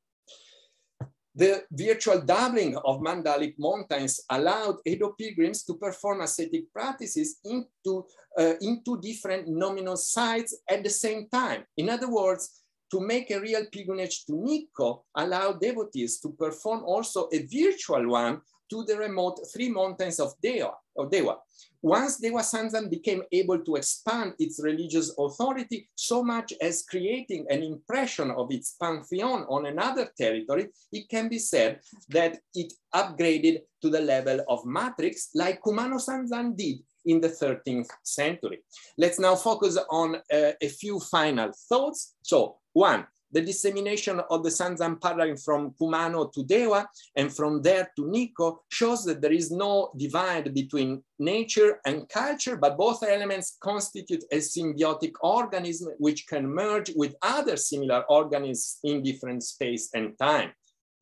The virtual doubling of Mandalic mountains allowed Edo pilgrims to perform ascetic practices into, uh, into different nominal sites at the same time. In other words, to make a real pilgrimage to Nikko allowed devotees to perform also a virtual one to the remote three mountains of Dewa. Of Dewa. Once Dewa Sanzan became able to expand its religious authority so much as creating an impression of its pantheon on another territory, it can be said that it upgraded to the level of matrix like Kumano Sanzan did in the 13th century. Let's now focus on uh, a few final thoughts. So one, the dissemination of the Sanzan paradigm from Kumano to Dewa and from there to Nikko shows that there is no divide between nature and culture, but both elements constitute a symbiotic organism which can merge with other similar organisms in different space and time.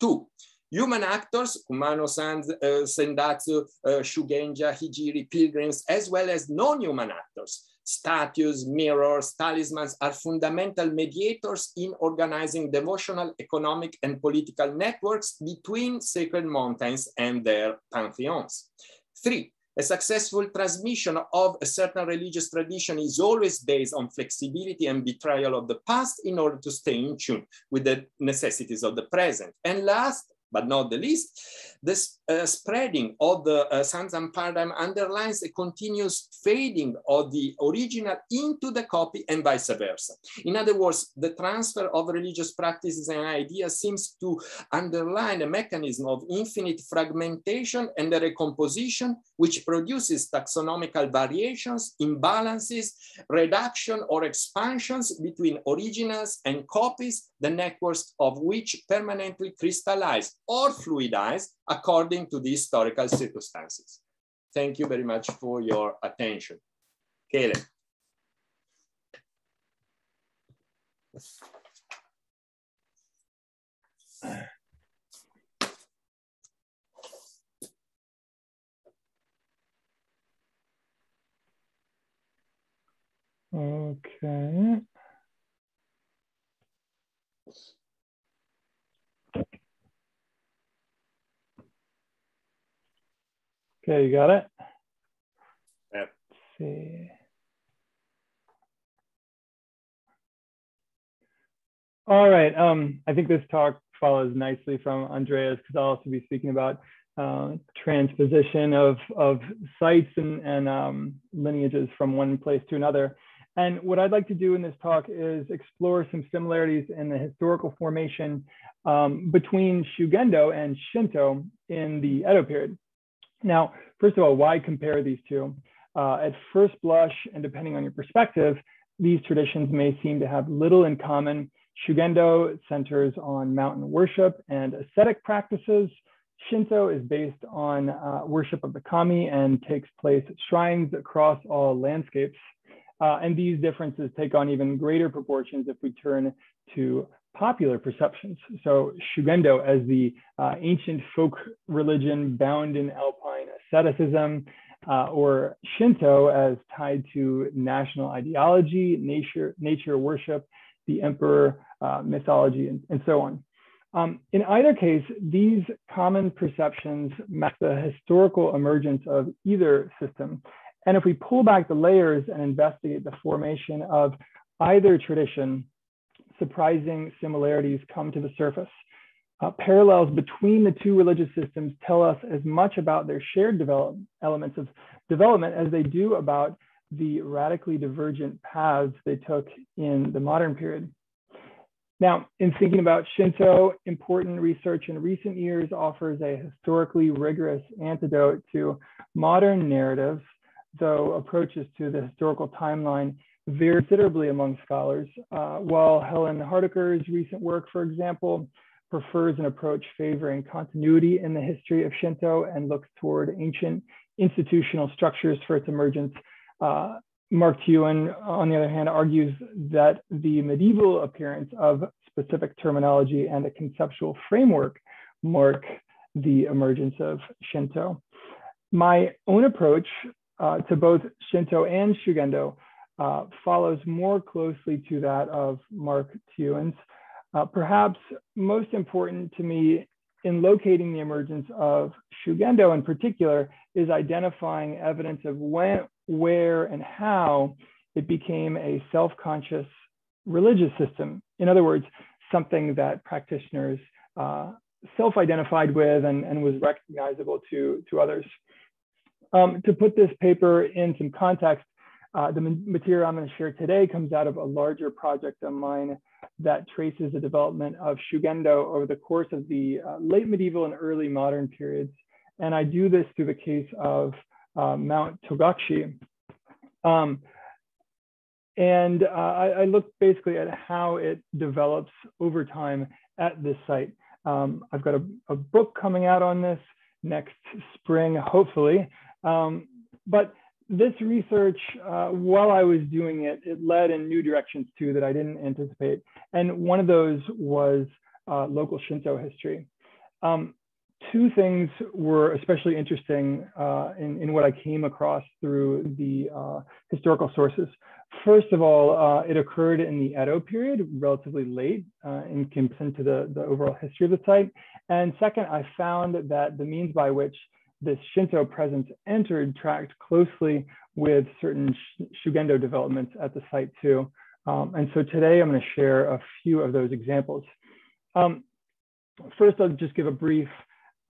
Two, human actors, Kumano, Sans, uh, Sendatsu, uh, Shugenja, Hijiri, pilgrims, as well as non-human actors, statues, mirrors, talismans are fundamental mediators in organizing devotional, economic, and political networks between sacred mountains and their pantheons. Three, a successful transmission of a certain religious tradition is always based on flexibility and betrayal of the past in order to stay in tune with the necessities of the present. And last, but not the least, the uh, spreading of the uh, Sanzan paradigm underlines a continuous fading of the original into the copy and vice versa. In other words, the transfer of religious practices and ideas seems to underline a mechanism of infinite fragmentation and recomposition, which produces taxonomical variations, imbalances, reduction or expansions between originals and copies, the networks of which permanently crystallize or fluidize according to the historical circumstances. Thank you very much for your attention. Caleb. Okay. Okay, you got it? Yep. Let's see. All right. Um, I think this talk follows nicely from Andrea's because I'll also be speaking about uh, transposition of, of sites and, and um, lineages from one place to another. And what I'd like to do in this talk is explore some similarities in the historical formation um, between Shugendo and Shinto in the Edo period. Now, first of all, why compare these two? Uh, at first blush, and depending on your perspective, these traditions may seem to have little in common. Shugendo centers on mountain worship and ascetic practices. Shinto is based on uh, worship of the kami and takes place at shrines across all landscapes. Uh, and these differences take on even greater proportions if we turn to popular perceptions. So Shugendo as the uh, ancient folk religion bound in alpine asceticism, uh, or Shinto as tied to national ideology, nature, nature worship, the emperor uh, mythology, and, and, so on. Um, in either case, these common perceptions map the historical emergence of either system. And if we pull back the layers and investigate the formation of either tradition, surprising similarities come to the surface. Uh, parallels between the two religious systems tell us as much about their shared develop elements of development as they do about the radically divergent paths they took in the modern period. Now, in thinking about Shinto, important research in recent years offers a historically rigorous antidote to modern narratives, though approaches to the historical timeline vary considerably among scholars. Uh, while Helen Hardacre's recent work, for example, prefers an approach favoring continuity in the history of Shinto and looks toward ancient institutional structures for its emergence. Uh, Mark Teeuwen, on the other hand, argues that the medieval appearance of specific terminology and a conceptual framework mark the emergence of Shinto. My own approach uh, to both Shinto and Shugendo uh, follows more closely to that of Mark Teeuwen's. Uh, perhaps most important to me in locating the emergence of Shugendo in particular is identifying evidence of when, where, and how it became a self-conscious religious system. In other words, something that practitioners uh, self-identified with and, and, was recognizable to, to others. Um, to put this paper in some context, uh, the material I'm going to share today comes out of a larger project of mine that traces the development of Shugendo over the course of the uh, late medieval and early modern periods. And I do this through the case of uh, Mount Togakushi. Um, and uh, I, I, look basically at how it develops over time at this site. Um, I've got a, a, book coming out on this next spring, hopefully. Um, but this research, uh, while I was doing it, it led in new directions too that I didn't anticipate. And one of those was uh, local Shinto history. Um, two things were especially interesting uh, in, in what I came across through the uh, historical sources. First of all, uh, it occurred in the Edo period, relatively late uh, in comparison to the, the overall history of the site. And second, I found that the means by which this Shinto presence entered tracked closely with certain Shugendo developments at the site too. Um, and so today I'm going to share a few of those examples. Um, first, I'll just give a brief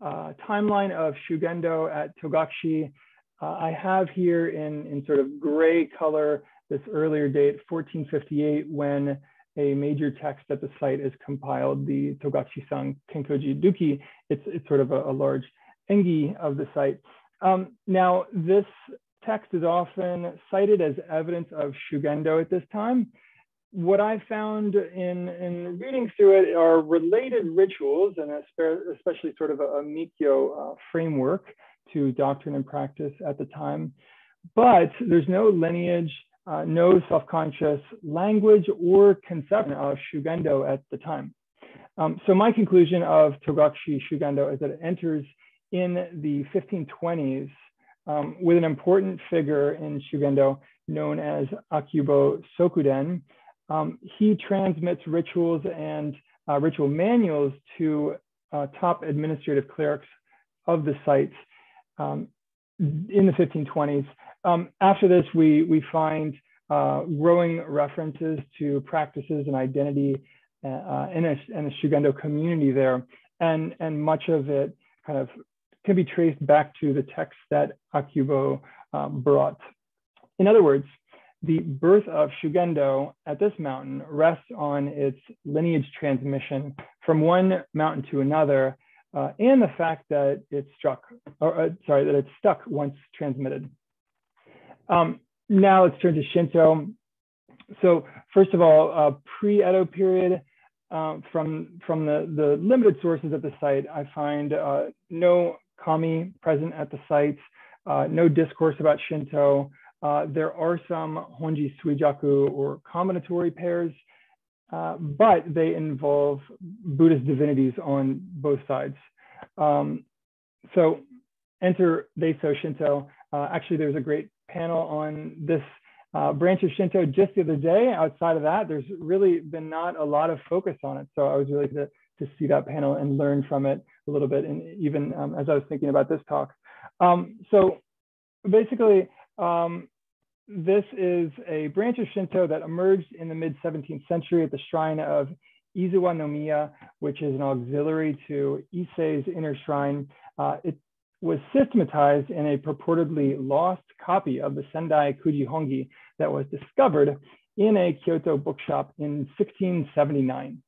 uh, timeline of Shugendo at Togakushi. Uh, I have here in, in sort of gray color this earlier date, 1458, when a major text at the site is compiled, the Togakushi-san Kenkoji Ruki. It's, it's sort of a, a large engi of the site. Um, now, this text is often cited as evidence of Shugendo at this time. What I found in, in reading through it are related rituals and especially sort of a, a Mikyo uh, framework to doctrine and practice at the time. But there's no lineage, uh, no self-conscious language or conception of Shugendo at the time. Um, so my conclusion of Togakushi Shugendo is that it enters in the 1520s um, with an important figure in Shugendo known as Akubo Sokuden. Um, he transmits rituals and uh, ritual manuals to uh, top administrative clerics of the sites um, in the 1520s. Um, after this, we, we find uh, growing references to practices and identity uh, in, a, in a Shugendo community there. And, and much of it kind of can be traced back to the text that Akubo um, brought. In other words, the birth of Shugendo at this mountain rests on its lineage transmission from one mountain to another, uh, and the fact that it struck, or uh, sorry, that it stuck once transmitted. Um, now let's turn to Shinto. So first of all, uh, pre-Edo period, um, from from the, the limited sources at the site, I find uh, no kami present at the sites, uh, no discourse about Shinto. Uh, there are some Honji Suijaku or combinatory pairs, uh, but they involve Buddhist divinities on both sides. Um, so enter Daiso Shinto. Uh, actually, there's a great panel on this uh, branch of Shinto just the other day. Outside of that, there's really been not a lot of focus on it. So I was really to, see that panel and learn from it a little bit, and even um, as I was thinking about this talk. Um, so basically, um, this is a branch of Shinto that emerged in the mid 17th century at the shrine of Izawa no Miya, which is an auxiliary to Ise's inner shrine. Uh, it was systematized in a purportedly lost copy of the Sendai Kujihongi that was discovered in a Kyoto bookshop in 1679.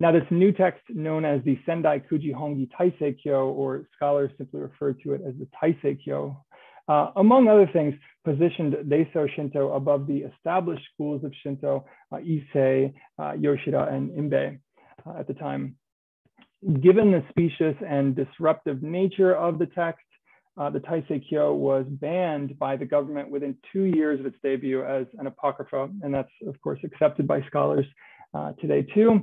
Now, this new text, known as the Sendai Kujihongi Taisei Kyo, or scholars simply refer to it as the Taisei Kyo, uh, among other things, positioned Daiso Shinto above the established schools of Shinto, uh, Ise, uh, Yoshida, and Imbe uh, at the time. Given the specious and disruptive nature of the text, uh, the Taisei Kyo was banned by the government within two years of its debut as an apocrypha, and that's of course accepted by scholars uh, today too.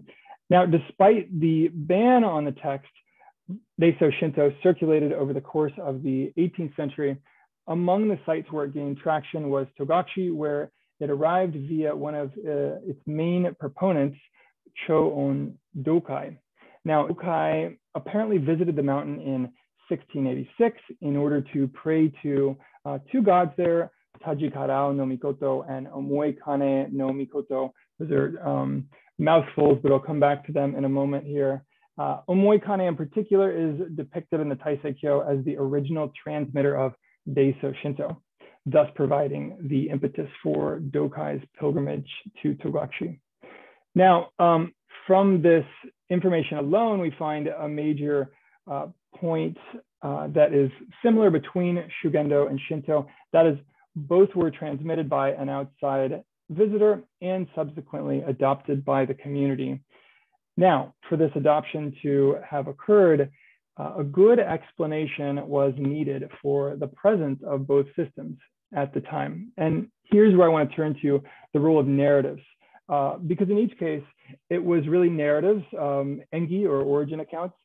Now, despite the ban on the text, Daiso Shinto circulated over the course of the 18th century. Among the sites where it gained traction was Togakushi, where it arrived via one of uh, its main proponents, Cho-on Dokai. Now, Dokai apparently visited the mountain in 1686 in order to pray to uh, two gods there, Tajikarao no Mikoto and Omoikane no Mikoto. Those are um, mouthfuls, but I'll come back to them in a moment here. Uh, Omoikane in particular is depicted in the Taisei Kyo as the original transmitter of Daiso Shinto, thus providing the impetus for Dokai's pilgrimage to Togakushi. Now, um, from this information alone, we find a major uh, point uh, that is similar between Shugendo and Shinto. That is, both were transmitted by an outside visitor and subsequently adopted by the community. Now, for this adoption to have occurred, uh, a good explanation was needed for the presence of both systems at the time. And here's where I want to turn to the role of narratives. Uh, because in each case, it was really narratives, um, engi or origin accounts,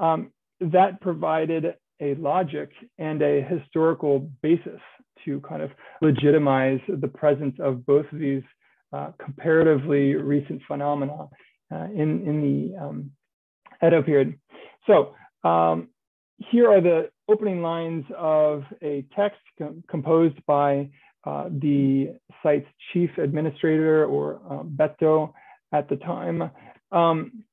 um, that provided a logic and a historical basis to kind of legitimize the presence of both of these uh, comparatively recent phenomena uh, in, in the um, Edo period. So um, here are the opening lines of a text com composed by uh, the site's chief administrator or uh, Beto at the time. Um,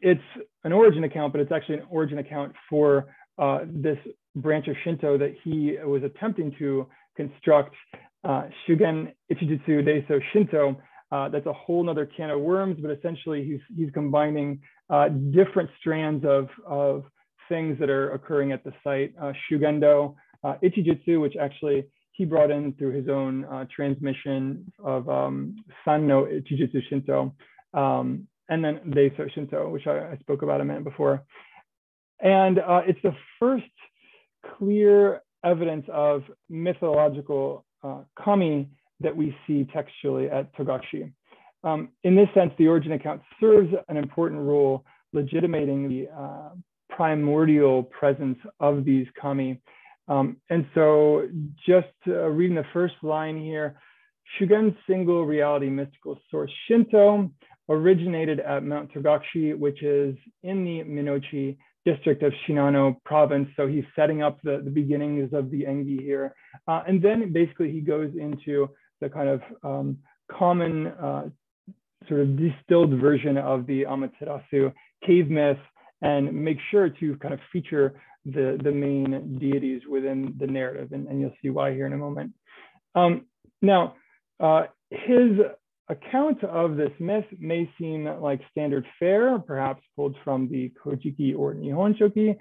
it's an origin account, but it's actually an origin account for uh, this branch of Shinto that he was attempting to construct uh, Shugen Ichijitsu Reiso Shinto. Uh, that's a whole nother can of worms, but essentially he's, he's combining uh, different strands of, of things that are occurring at the site. Uh, Shugendo, uh, Ichijitsu, which actually he brought in through his own uh, transmission of um, Sanno Ichijitsu Shinto, um, and then Reiso Shinto, which I, I, spoke about a minute before. And uh, it's the first clear evidence of mythological uh, kami that we see textually at Togakushi. Um, in this sense, the origin account serves an important role legitimating the uh, primordial presence of these kami. Um, and so just uh, reading the first line here, Shugen's single reality mystical source Shinto originated at Mount Togakushi, which is in the Minochi district of Shinano province. So he's setting up the, the beginnings of the Engi here. Uh, and then basically he goes into the kind of um, common uh, sort of distilled version of the Amaterasu cave myth and make sure to kind of feature the, the main deities within the narrative. And, and you'll see why here in a moment. Um, now, uh, his account of this myth may seem like standard fare, perhaps pulled from the Kojiki or Nihonshoki,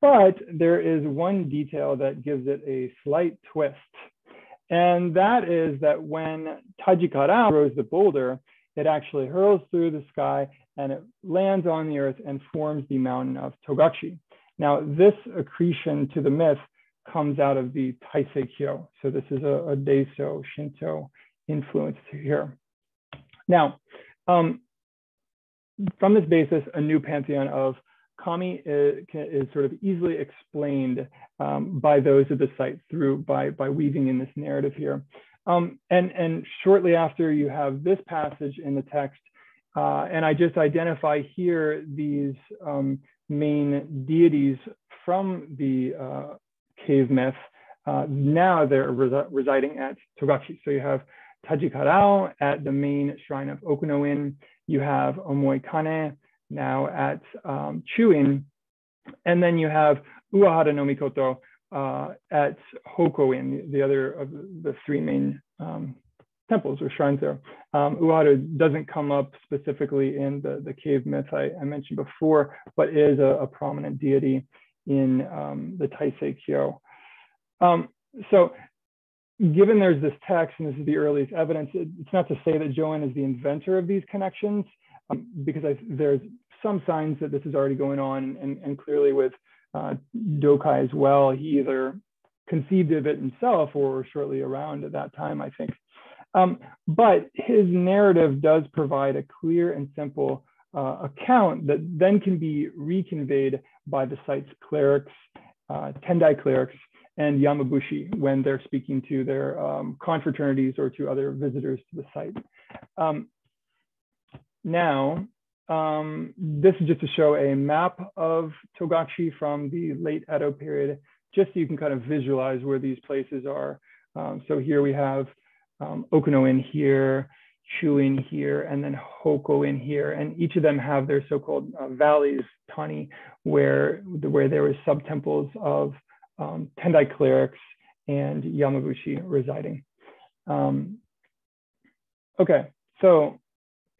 but there is one detail that gives it a slight twist. And that is that when Tajikara throws the boulder, it actually hurls through the sky and it lands on the earth and forms the mountain of Togakushi. Now, this accretion to the myth comes out of the Taisei. So this is a, a Shinto influence here. Now, um, from this basis, a new pantheon of kami is, is sort of easily explained um, by those of the site through by, by weaving in this narrative here. Um, and, and shortly after you have this passage in the text, uh, and I just identify here these um, main deities from the uh, cave myth. Uh, now they're resi residing at Togakushi. So you have Tajikarao at the main shrine of Okuno-in. You have Omoikane now at um, Chuin. And then you have Uwaharu no Mikoto uh, at Hoko-in, the other of the three main um, temples or shrines there. Um, doesn't come up specifically in the, the cave myth I, I mentioned before, but is a, a prominent deity in um, the Taisei Kyo. Um, so given there's this text and this is the earliest evidence, it, it's not to say that Joen is the inventor of these connections, um, because I, there's some signs that this is already going on, and, and clearly with uh, Dokai as well, he either conceived of it himself or shortly around at that time, I think. Um, but his narrative does provide a clear and simple uh, account that then can be reconveyed by the site's clerics, uh, Tendai clerics, and Yamabushi when they're speaking to their um, confraternities or to other visitors to the site. Um, now, um, this is just to show a map of Togakushi from the late Edo period, just so you can kind of visualize where these places are. Um, so here we have um, Okuno-in here, Chuin here, and then Hoko in here. And each of them have their so-called uh, valleys, Tani, where, where there was sub-temples of um, Tendai clerics and Yamabushi residing. Um, okay, so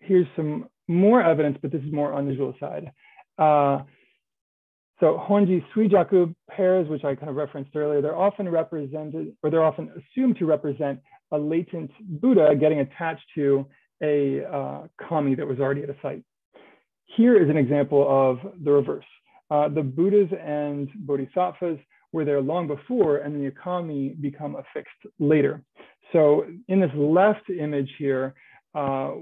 here's some more evidence, but this is more on the visual side. Uh, so Honji Suijaku pairs, which I kind of referenced earlier, they're often represented, or they're often assumed to represent a latent Buddha getting attached to a uh, kami that was already at a site. Here is an example of the reverse. Uh, the Buddhas and Bodhisattvas were there long before and the kami become affixed later. So in this left image here, uh,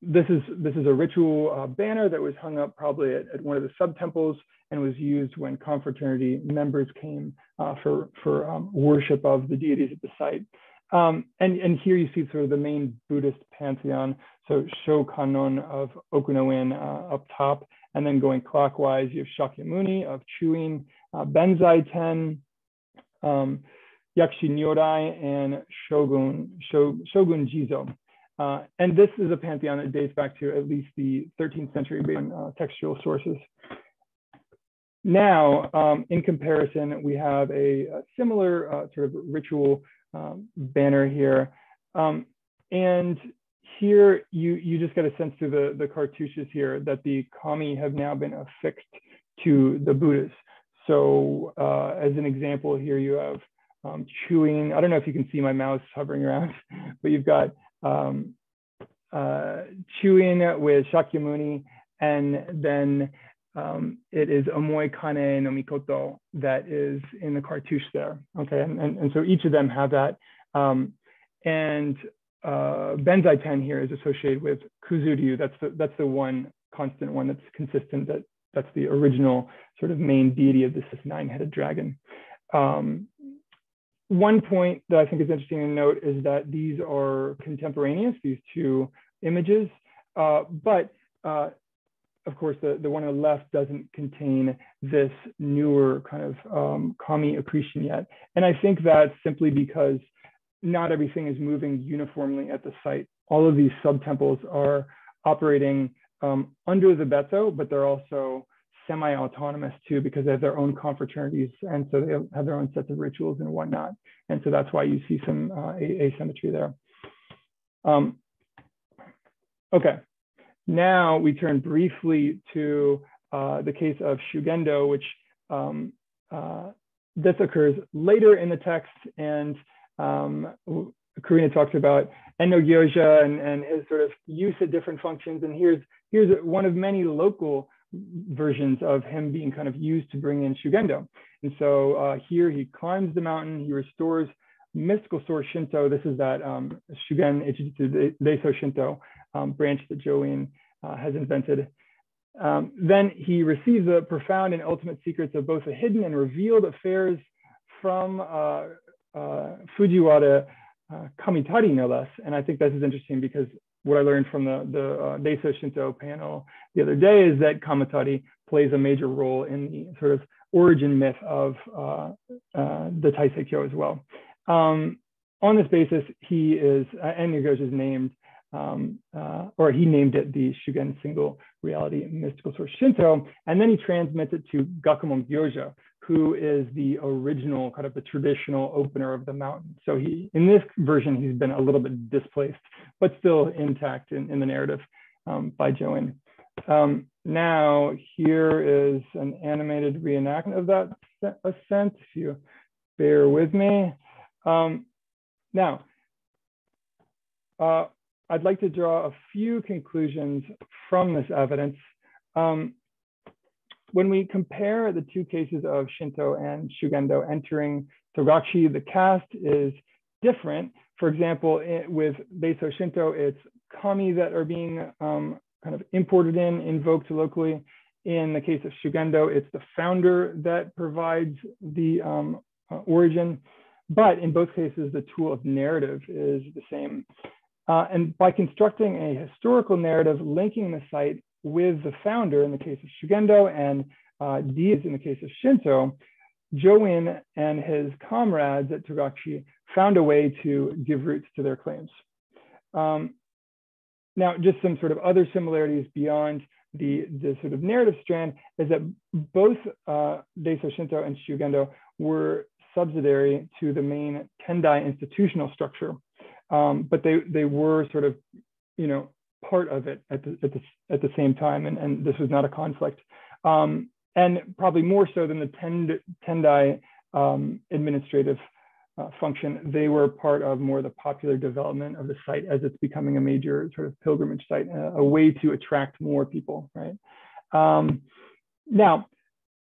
this is this is a ritual uh, banner that was hung up probably at, at, one of the sub temples and was used when confraternity members came uh, for for um, worship of the deities at the site. Um, and and here you see sort of the main Buddhist pantheon. So Shokannon of Okunoin uh, up top, and then going clockwise, you have Shakyamuni of Chuin, uh, Benzai Ten, um, and Shogun Shogun Jizo. Uh, and this is a pantheon that dates back to at least the 13th century based on uh, textual sources. Now, um, in comparison, we have a, a similar uh, sort of ritual um, banner here. Um, and here you, you just get a sense through the, the cartouches here that the kami have now been affixed to the Buddhas. So uh, as an example here, you have um, Chuin. I don't know if you can see my mouse hovering around, <laughs> but you've got um, uh, Chuin with Shakyamuni, and then um, it is Omoi Kane no Mikoto that is in the cartouche there. Okay, and, and, and so each of them have that. Um, and uh, Benzai Ten here is associated with Kuzuryu. That's the, that's the one constant one that's consistent. That that's the original sort of main deity of this nine-headed dragon. Um, one point that I think is interesting to note is that these are contemporaneous, these two images, uh, but uh, of course, the, the one on the left doesn't contain this newer kind of um, kami accretion yet. And I think that's simply because not everything is moving uniformly at the site. All of these sub-temples are operating um, under the Beto, but they're also semi-autonomous too because they have their own confraternities and so they have their own sets of rituals and whatnot. And so that's why you see some uh, asymmetry there. Um, okay, now we turn briefly to uh, the case of Shugendo, which um, uh, this occurs later in the text and um, Karina talks about Enno Gyoja and, and his sort of use of different functions. And here's, here's one of many local versions of him being kind of used to bring in Shugendo. And so uh, here he climbs the mountain, he restores mystical source Shinto. This is that um, Shugen Ichijitsu Reiso Shinto um, branch that Join uh, has invented. Um, then he receives the profound and ultimate secrets of both the hidden and revealed affairs from uh, uh, Fujiwara uh, Kamatari, no less. And I think this is interesting because what I learned from the, the uh, Reiso Shinto panel the other day is that Kamatari plays a major role in the sort of origin myth of uh, uh, the Taisei Kyo as well. Um, on this basis, he is, uh, and is named, um, uh, or he named it the Shugen Single Reality Mystical Source Shinto, and then he transmits it to Gakumon Gyoja, who is the original kind of the traditional opener of the mountain. So he, in this version, he's been a little bit displaced, but still intact in, in the narrative um, by Join. Um, now here is an animated reenactment of that ascent, if you bear with me. Um, now, uh, I'd like to draw a few conclusions from this evidence. Um, when we compare the two cases of Shinto and Shugendo entering Togakushi, the cast is different. For example, with Reiso Shinto, it's kami that are being um, kind of imported in, invoked locally. In the case of Shugendo, it's the founder that provides the um, uh, origin. But in both cases, the tool of narrative is the same. Uh, and by constructing a historical narrative linking the site with the founder in the case of Shugendo and uh, Diaz in the case of Shinto, Join and his comrades at Togakushi found a way to give roots to their claims. Um, now, just some sort of other similarities beyond the, the sort of narrative strand is that both uh, Reiso Shinto and Shugendo were subsidiary to the main Tendai institutional structure, um, but they, they were sort of, you know, part of it at the, at the, at the same time, and, and this was not a conflict. Um, and probably more so than the tend, Tendai um, administrative uh, function, they were part of more the popular development of the site as it's becoming a major sort of pilgrimage site, a, a way to attract more people, right? Um, now,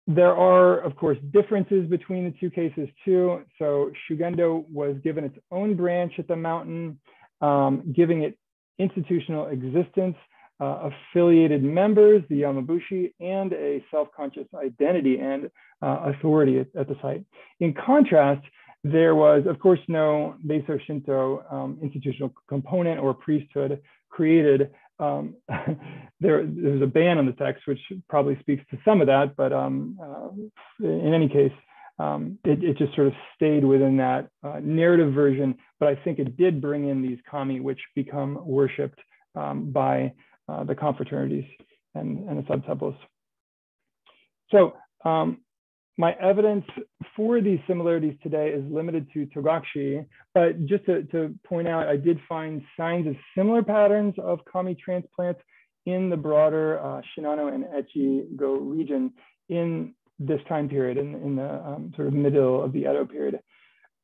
there are, of course, differences between the two cases too. So Shugendo was given its own branch at the mountain, um, giving it institutional existence, uh, affiliated members, the Yamabushi, and a self-conscious identity and uh, authority at, at, the site. In contrast, there was, of course, no Reiso Shinto um, institutional component or priesthood created. Um, <laughs> there, there's a ban on the text, which probably speaks to some of that, but um, uh, in any case, um, it, it, just sort of stayed within that uh, narrative version, but I think it did bring in these kami, which become worshipped um, by uh, the confraternities and, and the sub-temples. So um, my evidence for these similarities today is limited to Togakushi, but just to, to point out, I did find signs of similar patterns of kami transplants in the broader uh, Shinano and Echigo region in this time period, in, in the um, sort of middle of the Edo period.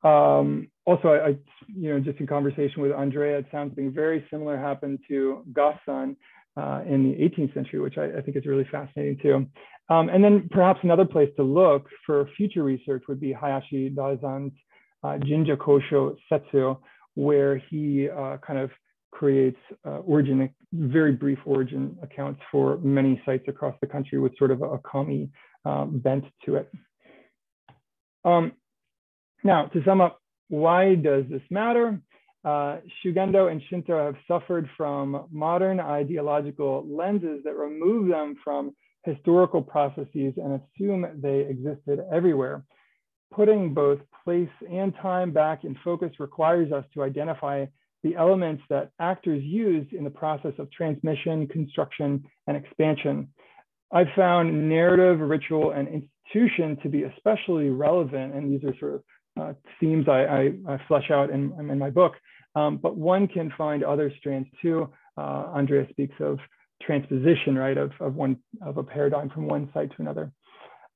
Um, also, I, I, you know, just in conversation with Andrea, it sounds something very similar happened to Gassan uh, in the 18th century, which I, I, think is really fascinating too. Um, and then perhaps another place to look for future research would be Hayashi Razan's uh, Jinja Kosho Setsu, where he uh, kind of creates uh, origin, very brief origin accounts for many sites across the country with sort of a kami um, bent to it. Um, now, to sum up, why does this matter? Uh, Shugendo and Shinto have suffered from modern ideological lenses that remove them from historical processes and assume they existed everywhere. Putting both place and time back in focus requires us to identify the elements that actors used in the process of transmission, construction, and expansion. I've found narrative, ritual, and institution to be especially relevant, and these are sort of uh, themes I, I, I, flesh out in, in my book. Um, but one can find other strands too. Uh, Andrea speaks of transposition, right, of, of one of a paradigm from one site to another.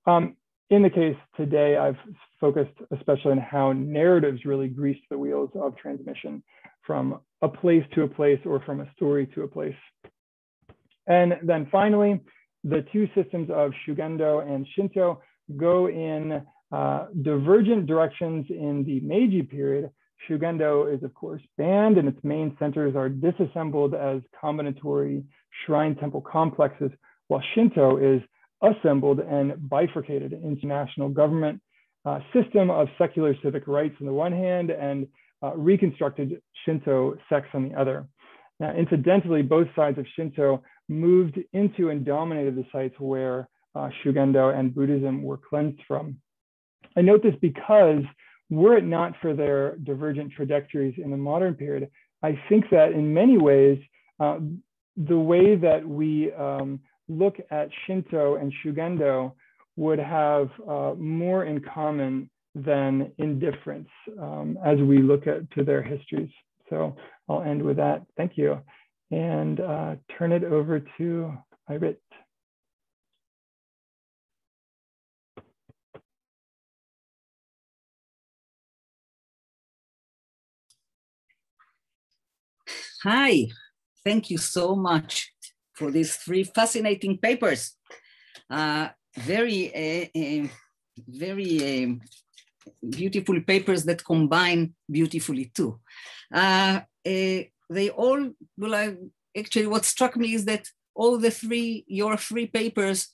Um, in the case today, I've focused especially on how narratives really greased the wheels of transmission from a place to a place or from a story to a place. And then finally, the two systems of Shugendo and Shinto go in uh, divergent directions in the Meiji period. Shugendo is, of course, banned and its main centers are disassembled as combinatory shrine temple complexes, while Shinto is assembled and bifurcated into national government uh, system of secular civic rights on the one hand and uh, reconstructed Shinto sects on the other. Now, incidentally, both sides of Shinto moved into and dominated the sites where uh, Shugendo and Buddhism were cleansed from. I note this because were it not for their divergent trajectories in the modern period, I think that in many ways, uh, the way that we um, look at Shinto and Shugendo would have uh, more in common than indifference um, as we look at to their histories. So I'll end with that. Thank you and uh, turn it over to Irit. Hi, thank you so much for these three fascinating papers. Uh, very, uh, very um, beautiful papers that combine beautifully too. Uh, uh, they all, I, actually what struck me is that all the three, your three papers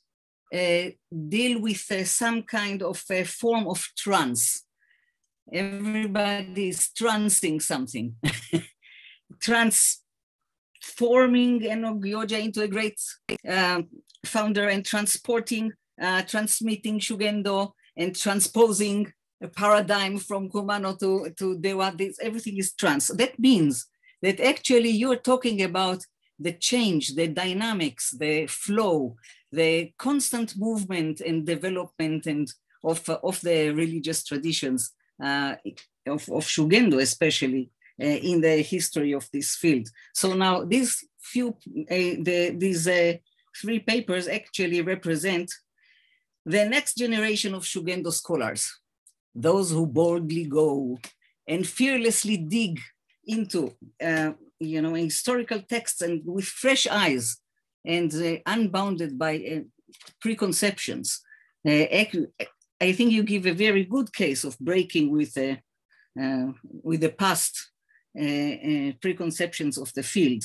uh, deal with uh, some kind of a form of trance. Everybody is trancing something. <laughs> transforming Enno into a great uh, founder and transporting, uh, transmitting Shugendo and transposing a paradigm from Kumano to, to Dewa. This, everything is trans. That means that actually you're talking about the change, the dynamics, the flow, the constant movement and development and of, of the religious traditions uh, of, of Shugendo, especially uh, in the history of this field. So now these few, uh, the, these uh, three papers actually represent the next generation of Shugendo scholars, those who boldly go and fearlessly dig into uh, you know historical texts and with fresh eyes and uh, unbounded by uh, preconceptions. Uh, I think you give a very good case of breaking with uh, uh, with the past preconceptions of the field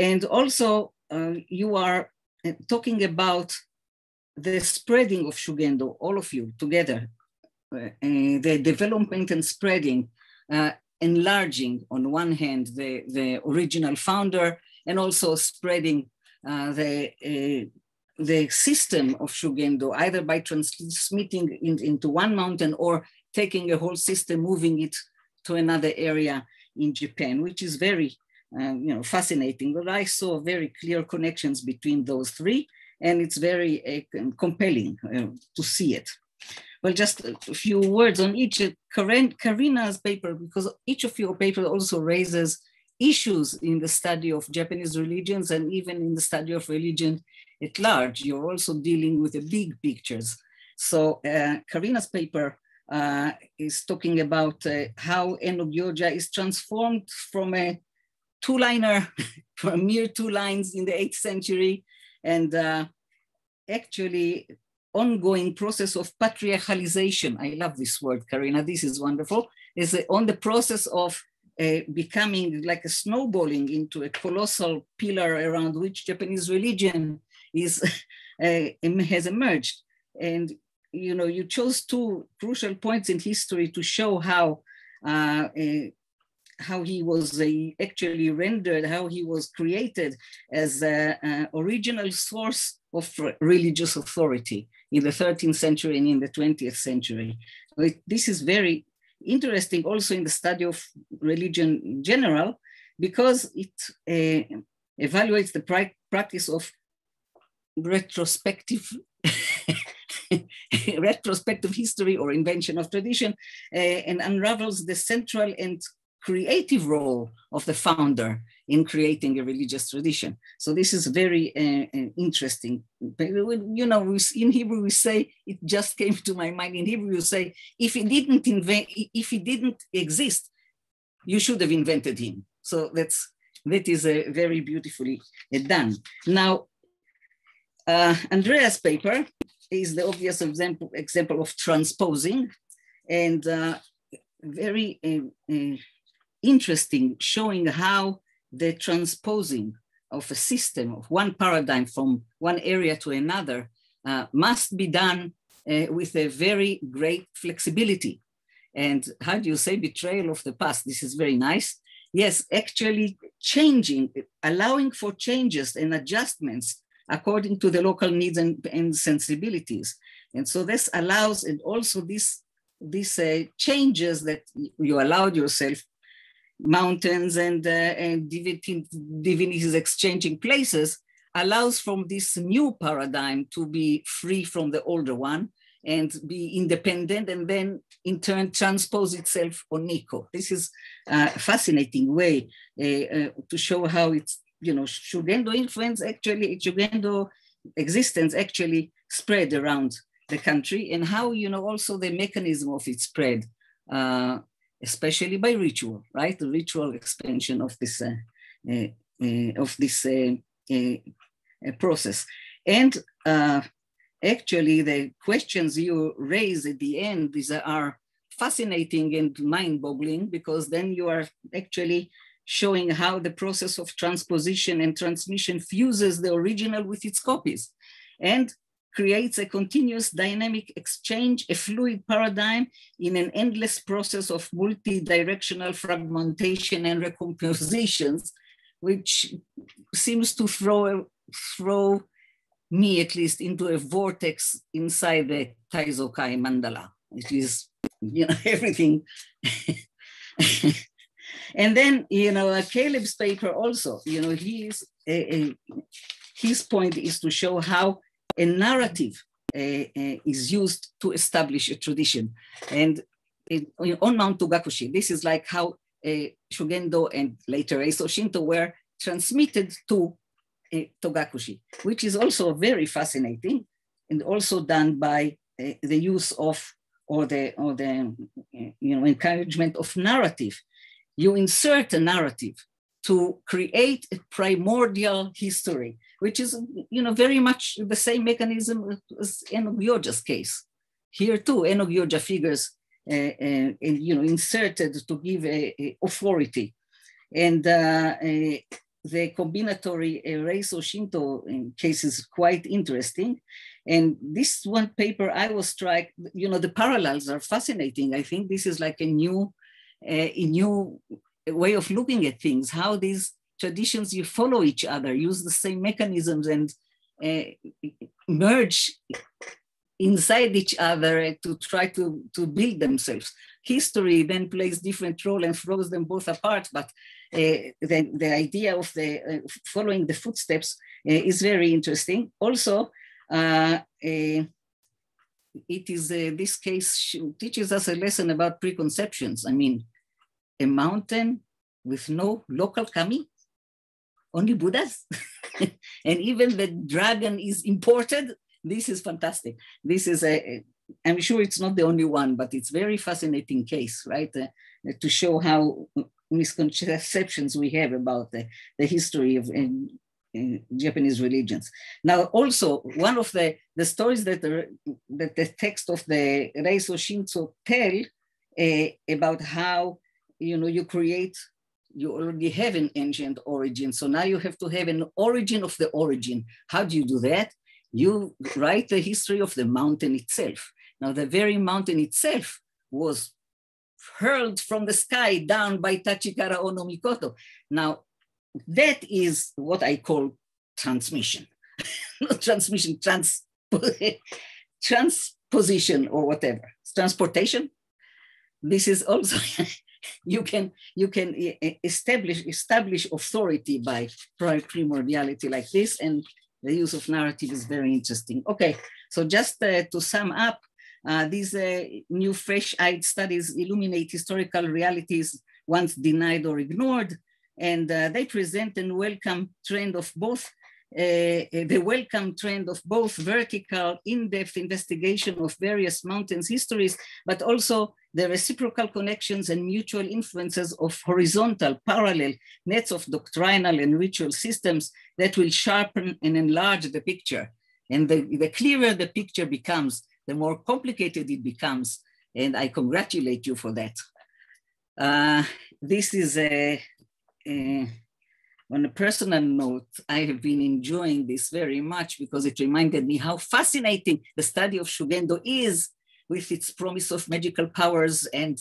And also uh, you are uh, talking about the spreading of Shugendo, all of you together, uh, the development and spreading, uh, enlarging on one hand the, the original founder and also spreading uh, the, uh, the system of Shugendo, either by transmitting in, into one mountain or taking a whole system, moving it to another area in Japan, which is very uh, you know, fascinating. But I saw very clear connections between those three, and it's very uh, compelling uh, to see it. Well, just a few words on each. Karina's paper, because each of your papers also raises issues in the study of Japanese religions and even in the study of religion at large. You're also dealing with the big pictures. So uh, Karina's paper uh, is talking about uh, how Enno is transformed from a two-liner, <laughs> from mere two lines in the 8th century, and uh, actually ongoing process of patriarchalization. I love this word, Karina, this is wonderful. Is on the process of uh, becoming like a snowballing into a colossal pillar around which Japanese religion is <laughs> uh, has emerged. And you know, you chose two crucial points in history to show how uh, how he was actually rendered, how he was created as an original source of religious authority in the 13th century and in the 20th century. This is very interesting also in the study of religion in general, because it uh, evaluates the practice of retrospective <laughs> retrospective history or invention of tradition uh, and unravels the central and creative role of the founder in creating a religious tradition. So this is very uh, uh interesting. You know, in Hebrew we say, it just came to my mind, in Hebrew you say, if he didn't invent, if he didn't exist, you should have invented him. So that's, that is uh, very beautifully uh, done. Now, uh, Andrea's paper is the obvious example, example of transposing and very interesting, showing how the transposing of a system, of one paradigm from one area to another, uh, must be done uh, with a very great flexibility. And how do you say betrayal of the past? This is very nice. Yes, actually changing, allowing for changes and adjustments according to the local needs and, and sensibilities. And so this allows, and also this, these uh, changes that you allowed yourself mountains and, uh, and divinities exchanging places allows from this new paradigm to be free from the older one and be independent and then in turn transpose itself on Nikko. This is a fascinating way uh, uh, to show how it's, you know, Shugendo influence actually, Shugendo existence actually spread around the country and how, you know, also the mechanism of its spread uh, especially by ritual, right? The ritual expansion of this uh, uh, uh of this process. And actually, the questions you raise at the end these are fascinating and mind-boggling because then you are actually showing how the process of transposition and transmission fuses the original with its copies. And creates a continuous dynamic exchange, a fluid paradigm in an endless process of multi-directional fragmentation and recompositions, which seems to throw, throw me at least into a vortex inside the Taizokai mandala. It is, you know, <laughs> everything. and then, you know, uh, Caleb's paper also, you know, he's, a, his point is to show how a narrative uh, uh, is used to establish a tradition. And in, on Mount Togakushi, this is like how uh, Shugendo and later Reiso Shinto were transmitted to Togakushi, which is also very fascinating and also done by uh, the use of or the or the you know encouragement of narrative. You insert a narrative to create a primordial history which is you know very much the same mechanism as Enno case. Here too, Enno figures uh, uh, you know inserted to give a, a authority, and uh, uh the combinatory Reiso Shinto case is quite interesting. And this one paper, I was struck, you know, the parallels are fascinating. I think this is like a new, uh, a new way of looking at things, how these traditions you follow each other, use the same mechanisms and uh, merge inside each other to try to, to build themselves. History then plays different role and throws them both apart, but uh, the, the idea of the uh, following the footsteps uh, is very interesting. Also, uh, it is this case teaches us a lesson about preconceptions. I mean, a mountain with no local kami, only Buddhas, <laughs> and even the dragon is imported this is fantastic. This is a, I'm sure it's not the only one, but it's very fascinating case, right? Uh, to show how misconceptions we have about the, the history of uh, Japanese religions. Now, also one of the, the stories that the, that the text of the Reiso Shinto tell uh, about how you know you create you already have an ancient origin. So now you have to have an origin of the origin. How do you do that? you write the history of the mountain itself. Now, the very mountain itself was hurled from the sky down by Tachikara Ono Mikoto. Now, that is what I call transmission. <laughs> Not transmission, trans, <laughs> transposition or whatever. Transportation. This is also <laughs> <laughs> you can you can establish establish authority by primordiality like this, and the use of narrative is very interesting. Okay, so just uh, to sum up, uh, these uh, new fresh-eyed studies illuminate historical realities once denied or ignored, and uh, they present a welcome trend of both uh, the welcome trend of both vertical, in-depth investigation of various mountains histories, but also the reciprocal connections and mutual influences of horizontal, parallel nets of doctrinal and ritual systems that will sharpen and enlarge the picture. And the, the clearer the picture becomes, the more complicated it becomes. And I congratulate you for that. Uh, this is a, a on a personal note, I have been enjoying this very much because it reminded me how fascinating the study of Shugendo is with its promise of magical powers and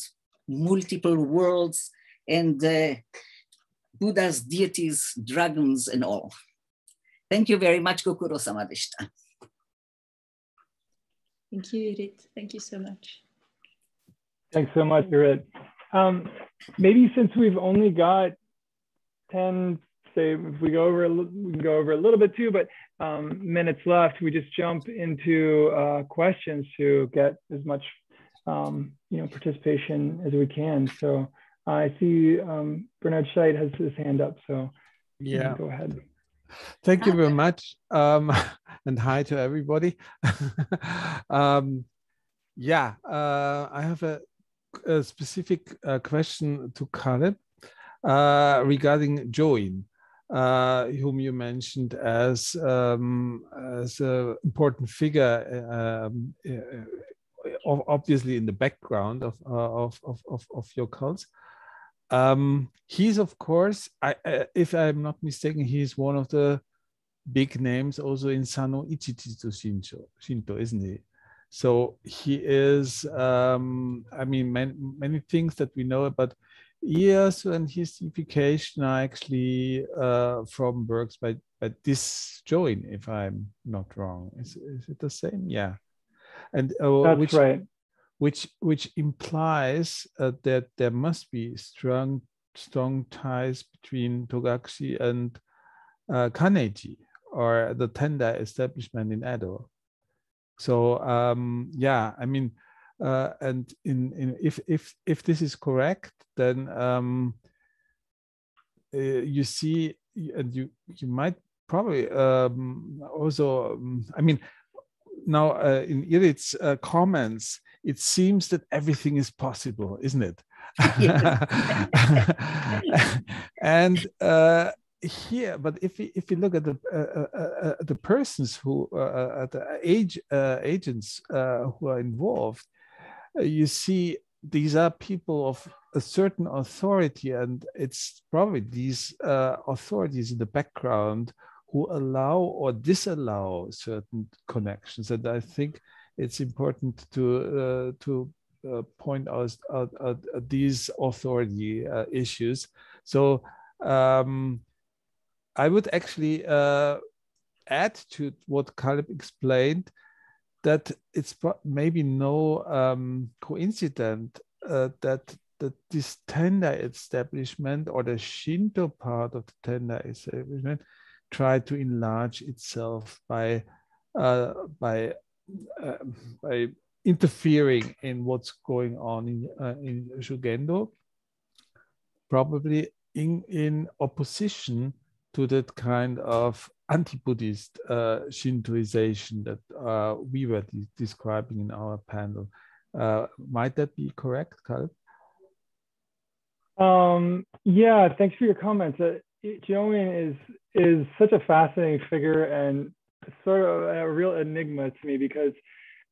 multiple worlds and uh, Buddha's deities, dragons, and all. Thank you very much, Gokuro-sama deshita. Thank you, Irit. Thank you so much. Thanks so much, Irit. Um, maybe since we've only got 10, say if we go over we can go over a little bit too, but um, minutes left, we just jump into uh, questions to get as much um, you know participation as we can. So uh, I see um, Bernhard Scheid has his hand up, so yeah, go ahead. Thank you very much, um, <laughs> and hi to everybody. <laughs> um, yeah, uh, I have a, a specific uh, question to Caleb uh, regarding Join uh, whom you mentioned as um, as an important figure, um, uh, obviously in the background of uh, of, of, of, of your cults. Um, he's of course, I, uh, if I'm not mistaken, he's one of the big names also in Sanno Ichijitsu Shinto, Shinto, isn't he? So he is, um, I mean, many things that we know about Yes, and his certification are actually uh, from works by, by this join, if I'm not wrong. Is, is it the same? Yeah. And uh, That's which, right. Which which implies uh, that there must be strong strong ties between Togakushi and uh, Kan'eiji or the Tendai establishment in Edo. So um, yeah, I mean, uh, and in, in if if if this is correct, then um, uh, you see, and you you might probably um, also. Um, I mean, now uh, in Irit's uh, comments, it seems that everything is possible, isn't it? <laughs> <laughs> and uh, here, but if we if we look at the uh, uh, uh the persons who uh, the age agents who are involved, you see these are people of a certain authority, and it's probably these uh, authorities in the background who allow or disallow certain connections. And I think it's important to uh, to uh, point out, out, out, these authority uh, issues. So um, I would actually uh, add to what Caleb explained that it's maybe no um, coincidence uh, that that this Tendai establishment or the Shinto part of the Tendai establishment tried to enlarge itself by uh, by uh, by interfering in what's going on in uh, in Shugendo, probably in in opposition to that kind of anti-Buddhist uh, Shintoization that uh, we were de describing in our panel. Uh, might that be correct, Caleb? Um, yeah, thanks for your comments. Uh, is is such a fascinating figure and sort of a real enigma to me because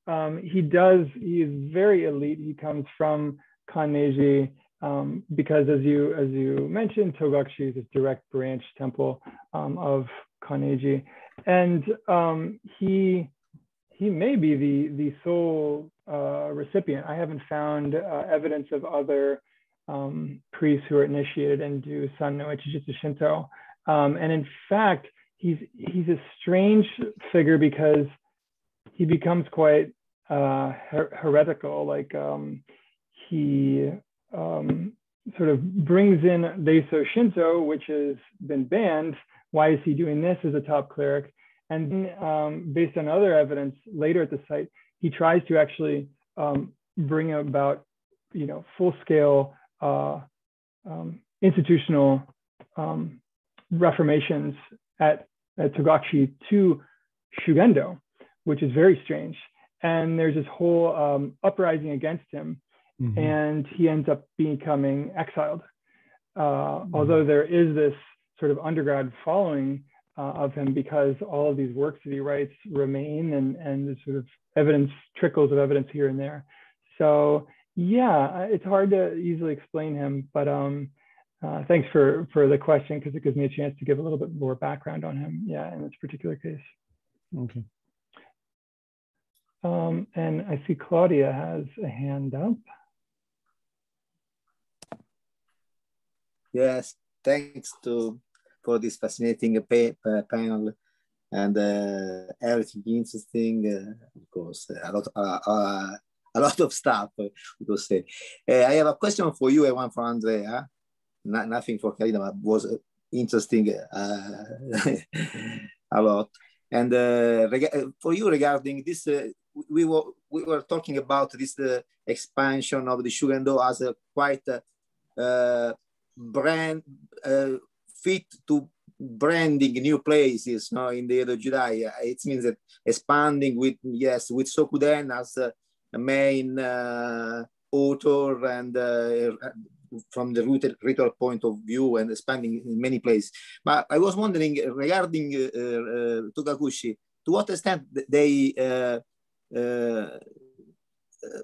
um, he does he is very elite. He comes from Kan'eiji um, because as you as you mentioned, Togakushi is a direct branch temple um, of Kan'eiji, and um, he he may be the the sole uh, recipient. I haven't found uh, evidence of other um, priests who are initiated into Sanno Ichijitsu Shinto, um, and in fact, he's he's a strange figure because he becomes quite uh, her heretical. Like um, he um, sort of brings in Reiso Shinto, which has been banned. Why is he doing this as a top cleric? And then, um, based on other evidence later at the site, he tries to actually um, bring about, you know, full-scale uh, um, institutional um, reformations at, at Togakushi to Shugendo, which is very strange. And there's this whole um, uprising against him mm-hmm. and he ends up becoming exiled. Uh, mm-hmm. Although there is this sort of undergrad following uh, of him because all of these works that he writes remain and, and the sort of evidence, trickles of evidence here and there. So yeah, it's hard to easily explain him, but um, uh, thanks for, for the question because it gives me a chance to give a little bit more background on him. Yeah, in this particular case. Okay. Um, and I see Claudia has a hand up. Yes, thanks to for this fascinating pa panel and uh, everything interesting. Uh, of course, a lot, uh, uh a <laughs> lot of stuff. we Because uh, I have a question for you and one for Andrea. Not, nothing for Karina, but was interesting uh, <laughs> a lot. And for you regarding this, we were we were talking about this expansion of the Shugendo as a quite brand uh, fit to branding new places no, in the Edo Judai. It means that expanding with, yes, with Sokuden as a, a main uh, author and uh, from the ritual point of view and expanding in many places. But I was wondering regarding uh, uh, Togakushi, to what extent they uh, uh,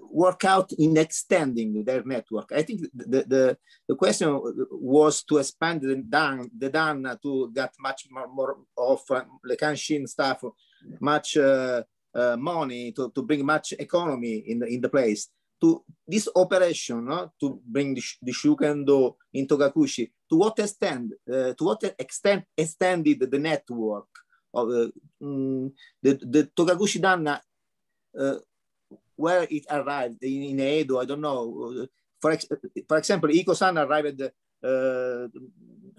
work out in extending their network. I think the, the, the question was to expand the Dan, the Dan to get much more, more of uh, the Kanshin stuff, much uh, uh, money to, to bring much economy in the, in the place. To this operation, no? to bring the, the Shugendo in Togakushi, to what extent, uh, to what extent extended the network of uh, mm, the, the Togakushi uh, where it arrived in, in Edo, I don't know. For, ex for example, Iko-san arrived uh,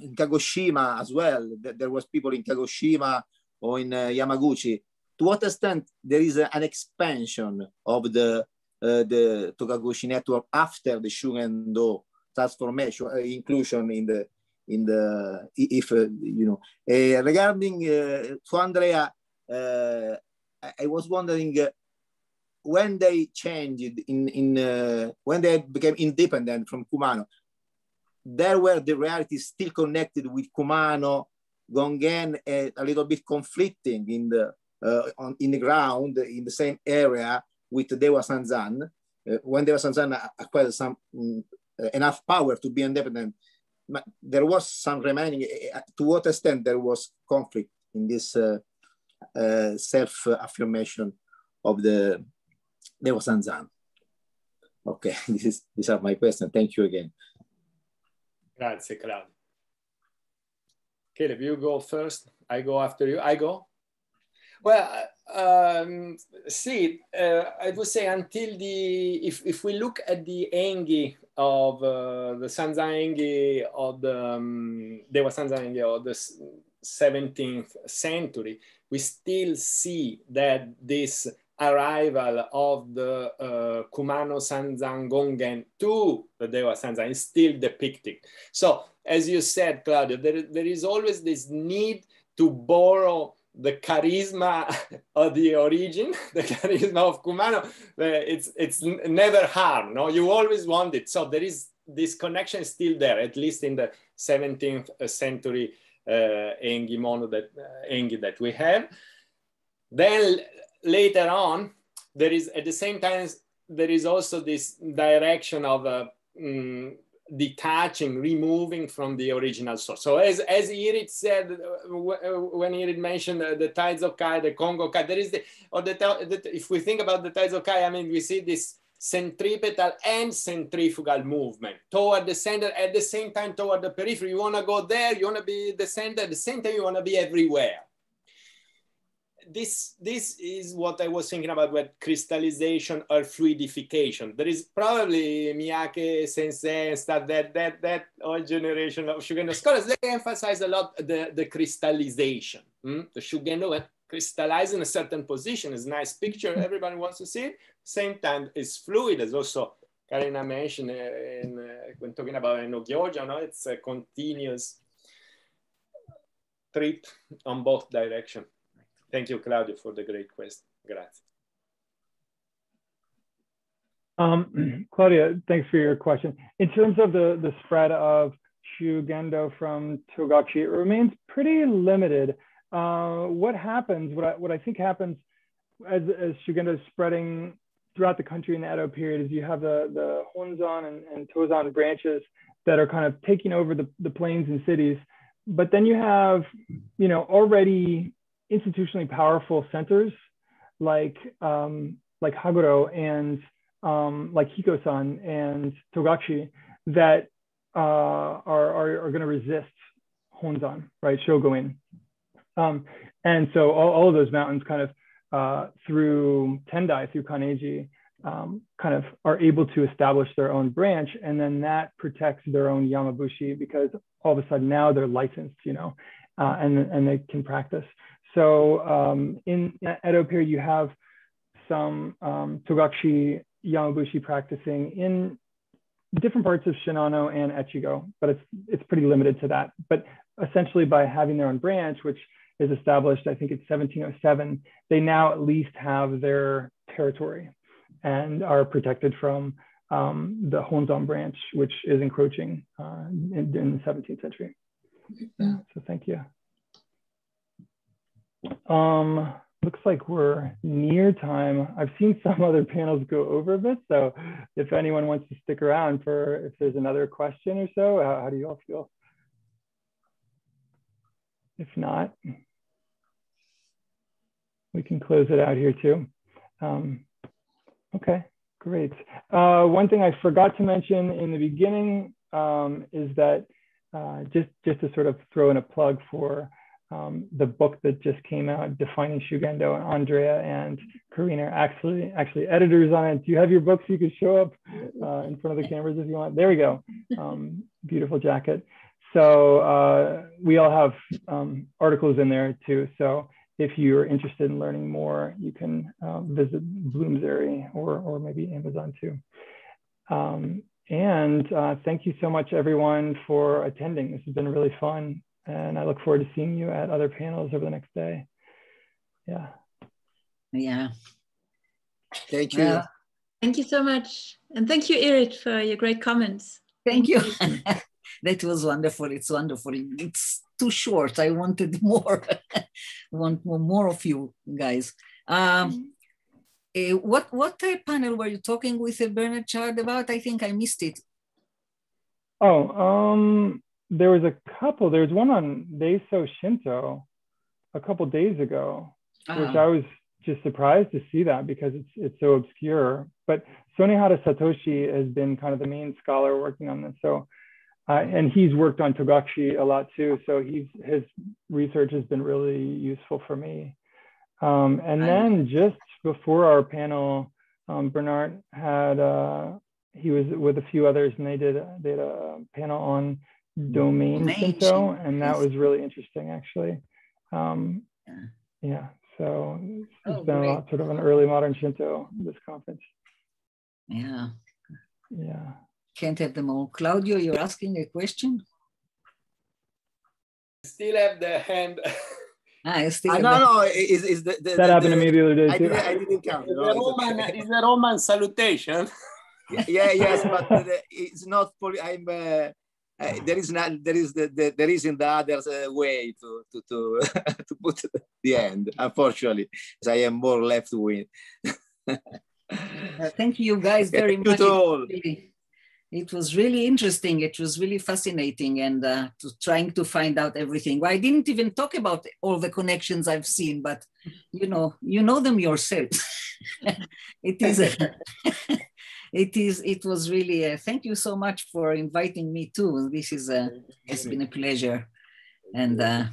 in Kagoshima as well. There was people in Kagoshima or in uh, Yamaguchi. To what extent there is a, an expansion of the uh, the Togakushi network after the Shugendo transformation uh, inclusion in the in the if uh, you know uh, regarding uh, to Andrea, I, I was wondering when they changed in, in uh, when they became independent from Kumano, there were the realities still connected with Kumano, Gongen, uh, a little bit conflicting in the uh, on in the ground in the same area with Dewa Sanzan. uh, when Dewa Sanzan acquired some um, enough power to be independent, there was some remaining. To what extent there was conflict in this uh, uh, self-affirmation of the Deva Sanzan? Okay, <laughs> this is these are my questions. Thank you again. Grazie, Claudio. Caleb, you go first. I go after you. I go. Well, um, see, uh, I would say until the, if, if we look at the Engi of uh, the Sanzan Engi of the, um, Deva Sanzan Engi of the 17th century, we still see that this arrival of the uh, Kumano Sanzan Gongen to the Dewa Sanzan is still depicted. So, as you said, Claudio, there, there is always this need to borrow the charisma <laughs> of the origin, <laughs> the charisma of Kumano, it's, it's never harm, no? You always want it. So there is this connection still there, at least in the 17th century uh, Engi mono that, uh, Engi that we have. Then later on, there is at the same time, there is also this direction of uh, um, detaching, removing from the original source. So as, as Irit said, uh, uh, when Irit mentioned the, the of Kai, the Kongo Kai, there is the, or the, the, if we think about the tides of Kai, I mean, we see this centripetal and centrifugal movement toward the center at the same time toward the periphery. You want to go there, you want to be the center, at the same time, you want to be everywhere this this is what I was thinking about with crystallization or fluidification. There is probably Miyake Sensei and stuff that that that old generation of Shugendo scholars they emphasize a lot the the crystallization. Hmm? The Shugendo crystallize in a certain position is a nice picture. Everybody wants to see it. Same time, it's fluid. As also Karina mentioned uh, in, uh, when talking about Enno Gyoja, no, it's a continuous trip on both directions. Thank you, Claudio, for the great question. Grazie. Um, <clears throat> Claudia, thanks for your question. In terms of the, the spread of Shugendo from Togakushi, it remains pretty limited. Uh, what happens, what I, what I think happens as, as Shugendo is spreading throughout the country in the Edo period is you have the, the Honzan and, and Tozan branches that are kind of taking over the, the plains and cities. But then you have, you know, already institutionally powerful centers like um, like Haguro and um, like Hikosan and Togakushi that uh, are, are, are going to resist Honzan, right, Shogoin. Um, and so all, all of those mountains kind of uh, through Tendai, through Kan'eiji, um, kind of are able to establish their own branch. And then that protects their own Yamabushi because all of a sudden now they're licensed, you know, uh, and, and they can practice. So um, in Edo period, you have some um, Togakushi Yamabushi practicing in different parts of Shinano and Echigo, but it's, it's pretty limited to that. But essentially by having their own branch, which is established, I think it's 1707, they now at least have their territory and are protected from um, the Honzan branch, which is encroaching uh, in, in, the 17th century. Yeah, so thank you. Um, looks like we're near time. I've seen <laughs> some other panels go over a bit. So if anyone wants to stick around for if there's another question or so, how, how do you all feel? If not, we can close it out here too. Um, okay, great. Uh, one thing I forgot to mention in the beginning um, is that uh, just, just to sort of throw in a plug for um, the book that just came out, Defining Shugendo, and Andrea and Karina are actually actually editors on it. Do you have your books? You could show up uh, in front of the cameras if you want. There we go. Um, beautiful jacket. So uh, we all have um, articles in there too. So if you're interested in learning more, you can uh, visit Bloomsbury or, or maybe Amazon too. Um, and uh, thank you so much, everyone, for attending. This has been really fun. And I look forward to seeing you at other panels over the next day. Yeah. Yeah. Thank you. Yeah. Thank you so much. And thank you, Irit, for your great comments. Thank you. <laughs> that was wonderful. It's wonderful. It's too short. I wanted <laughs> more. want more of you guys. Um, uh, what what panel were you talking with Bernhard Scheid about? I think I missed it. Oh, um, there was a couple. There was one on Reiso Shinto a couple days ago, uh-huh. which I was just surprised to see that because it's it's so obscure. But Sonehara Satoshi has been kind of the main scholar working on this. So, uh, and he's worked on Togakushi a lot too. So he's his research has been really useful for me. Um, and then just before our panel, um, Bernard had uh, he was with a few others, and they did they did a panel on domain Shinto, and that was really interesting actually. Um, yeah, so it's oh, been a lot, sort of an early modern Shinto this conference. Yeah. Yeah. Can't have them all. Claudio, you're asking a question? Still have the hand. <laughs> Ah, still uh, no, no, is is the, the that the, happened the, to me the other day I too. Didn't, I didn't <laughs> count. No, the Roman, is the Roman salutation. <laughs> yeah, yes, but the, it's not. Fully I'm. Uh, uh, there is not. There is the, the there isn't the other uh, way to to to <laughs> to put the end. Unfortunately, as I am more left wing. Uh, thank you guys very much. It was really interesting. It was really fascinating and uh, to, trying to find out everything. Well, I didn't even talk about all the connections I've seen, but you know, you know them yourself. <laughs> it is, a, <laughs> it is, it was really, a, thank you so much for inviting me too. This is a, it's been a pleasure. And uh,